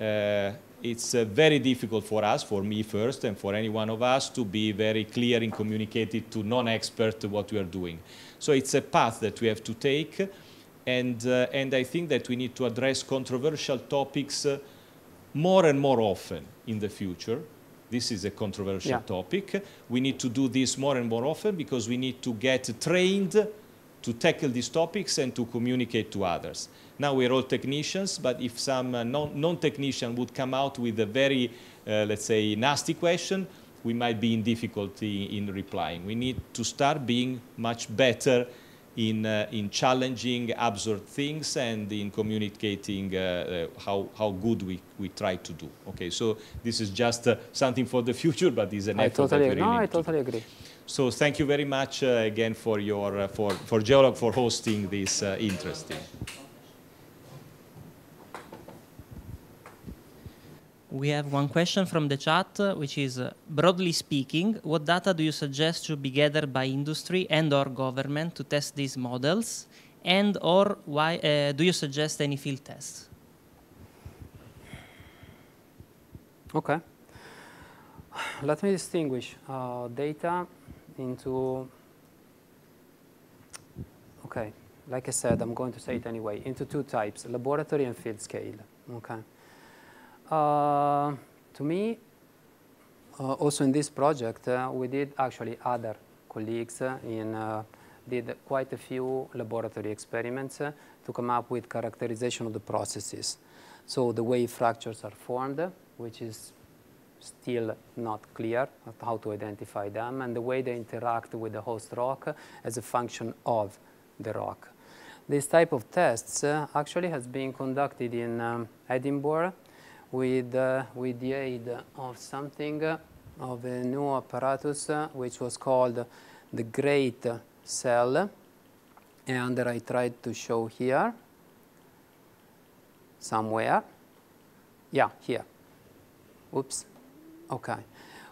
Speaker 3: Uh, it's uh, very difficult for us, for me first, and for any one of us to be very clear in communicating to non-expert what we are doing. So it's a path that we have to take, and, uh, and I think that we need to address controversial topics uh, more and more often in the future. This is a controversial yeah. topic. We need to do this more and more often because we need to get trained to tackle these topics and to communicate to others. Now we're all technicians, but if some uh, non-technician would come out with a very, uh, let's say, nasty question, we might be in difficulty in replying. We need to start being much better in, uh, in challenging absurd things and in communicating uh, uh, how, how good we, we try to do. Okay, so this is just uh, something for the future, but it's an
Speaker 2: I
Speaker 3: effort
Speaker 2: totally,
Speaker 3: that we really
Speaker 2: No, I totally agree.
Speaker 3: So thank you very much uh, again for your, uh, for, for Geolog for hosting this interesting.
Speaker 4: We have one question from the chat, uh, which is, uh, broadly speaking, what data do you suggest should be gathered by industry and or government to test these models? And or why uh, do you suggest any field tests?
Speaker 2: Okay. Let me distinguish uh, data into, okay, like I said, I'm going to say it anyway, into two types, laboratory and field scale, okay? Uh, to me, uh, also in this project, uh, we did actually other colleagues in did quite a few laboratory experiments to come up with characterization of the processes. So the way fractures are formed, which is still not clear how to identify them, and the way they interact with the host rock as a function of the rock. This type of tests uh, actually has been conducted in um, Edinburgh with, uh, with the aid of something, of a new apparatus, uh, which was called the Great Cell. And I tried to show here, somewhere. Yeah, here. Oops. Okay.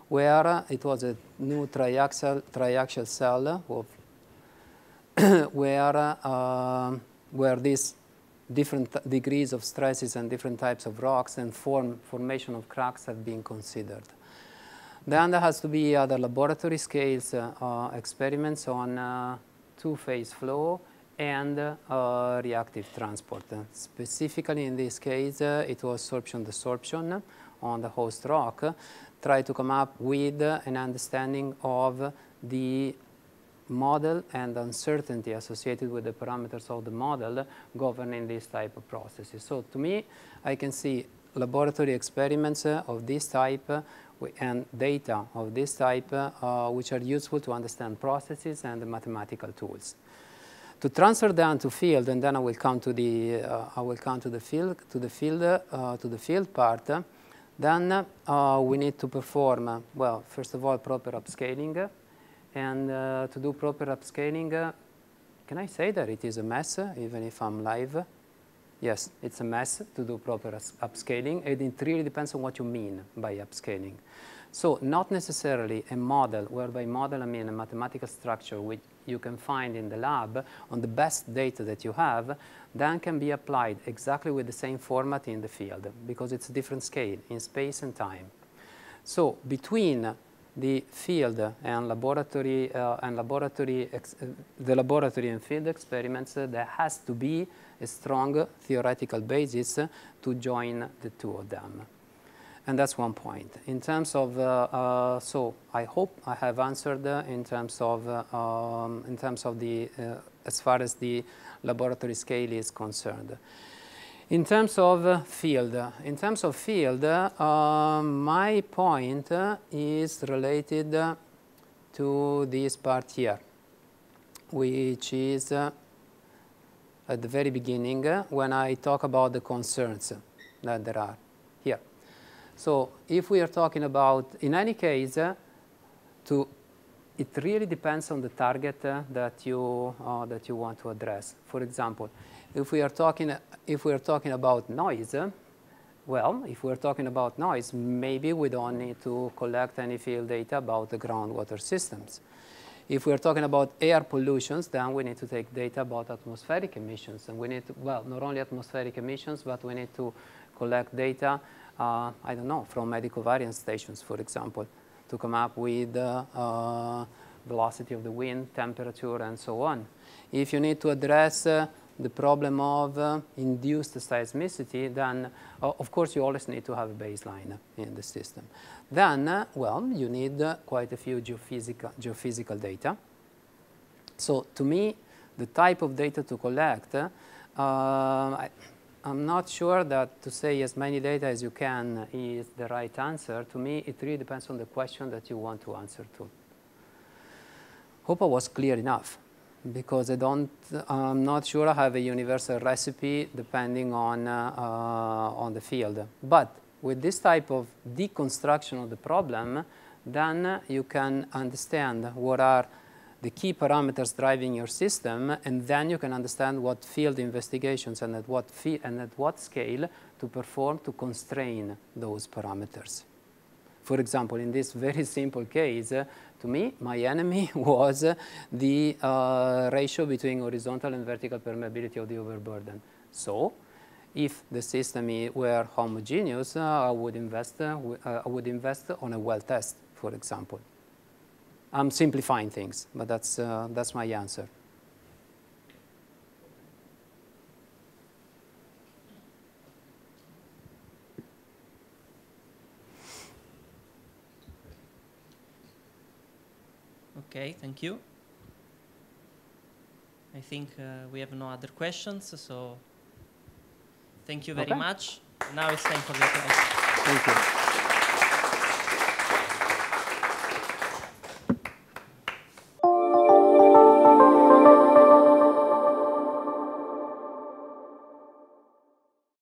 Speaker 2: Where uh, it was a new triaxial, triaxial cell where, uh, where this different degrees of stresses and different types of rocks and form, formation of cracks have been considered. Then there has to be other laboratory scales uh, uh, experiments on uh, two-phase flow and uh, reactive transport. specifically in this case, uh, it was sorption-desorption on the host rock, try to come up with an understanding of the model and uncertainty associated with the parameters of the model governing this type of processes. So to me, I can see laboratory experiments uh, of this type uh, and data of this type uh, which are useful to understand processes and the mathematical tools. To transfer them to field, and then I will come to the uh, I will come to the field to the field uh, to the field part. Then uh, we need to perform well. First of all, proper upscaling and uh, to do proper upscaling, uh, can I say that it is a mess, even if I'm live? Yes, it's a mess to do proper upscaling, and it really depends on what you mean by upscaling. So not necessarily a model, where by model I mean a mathematical structure which you can find in the lab on the best data that you have, then can be applied exactly with the same format in the field, because it's a different scale in space and time. So between the field and laboratory uh, and laboratory uh, the laboratory and field experiments uh, there has to be a strong theoretical basis to join the two of them. And that's one point. In terms of uh, uh, so i hope i have answered in terms of um, in terms of the as far as the laboratory scale is concerned in terms of field, in terms of field, uh, my point is related to this part here, which is uh, at the very beginning when I talk about the concerns that there are here. So if we are talking about, in any case, uh, to it really depends on the target uh, that you uh, that you want to address. For example, if we are talking, if we are talking about noise, well, if we're talking about noise, maybe we don't need to collect any field data about the groundwater systems. If we're talking about air pollutions, then we need to take data about atmospheric emissions. And we need to, well, not only atmospheric emissions, but we need to collect data, uh, I don't know, from medical variance stations, for example, to come up with uh, uh, velocity of the wind, temperature, and so on. If you need to address uh, the problem of uh, induced seismicity, then uh, of course you always need to have a baseline in the system. Then, uh, well, you need uh, quite a few geophysical, geophysical data. So to me, the type of data to collect, uh, I, am not sure that to say as many data as you can is the right answer. To me, it really depends on the question that you want to answer to. Hope I was clear enough because I don't, I'm not sure I have a universal recipe depending on, uh, on the field. But with this type of deconstruction of the problem, then you can understand what are the key parameters driving your system, and then you can understand what field investigations and at what, and at what scale to perform to constrain those parameters. For example, in this very simple case, to me, my enemy was the uh, ratio between horizontal and vertical permeability of the overburden. So, if the system were homogeneous, uh, I would invest. Uh, uh, I would invest on a well test, for example. I'm simplifying things, but that's that's my answer.
Speaker 4: Okay, thank you. I think uh, we have no other questions, so thank you very
Speaker 2: okay.
Speaker 4: much. Now it's time for the applause.
Speaker 2: Thank you.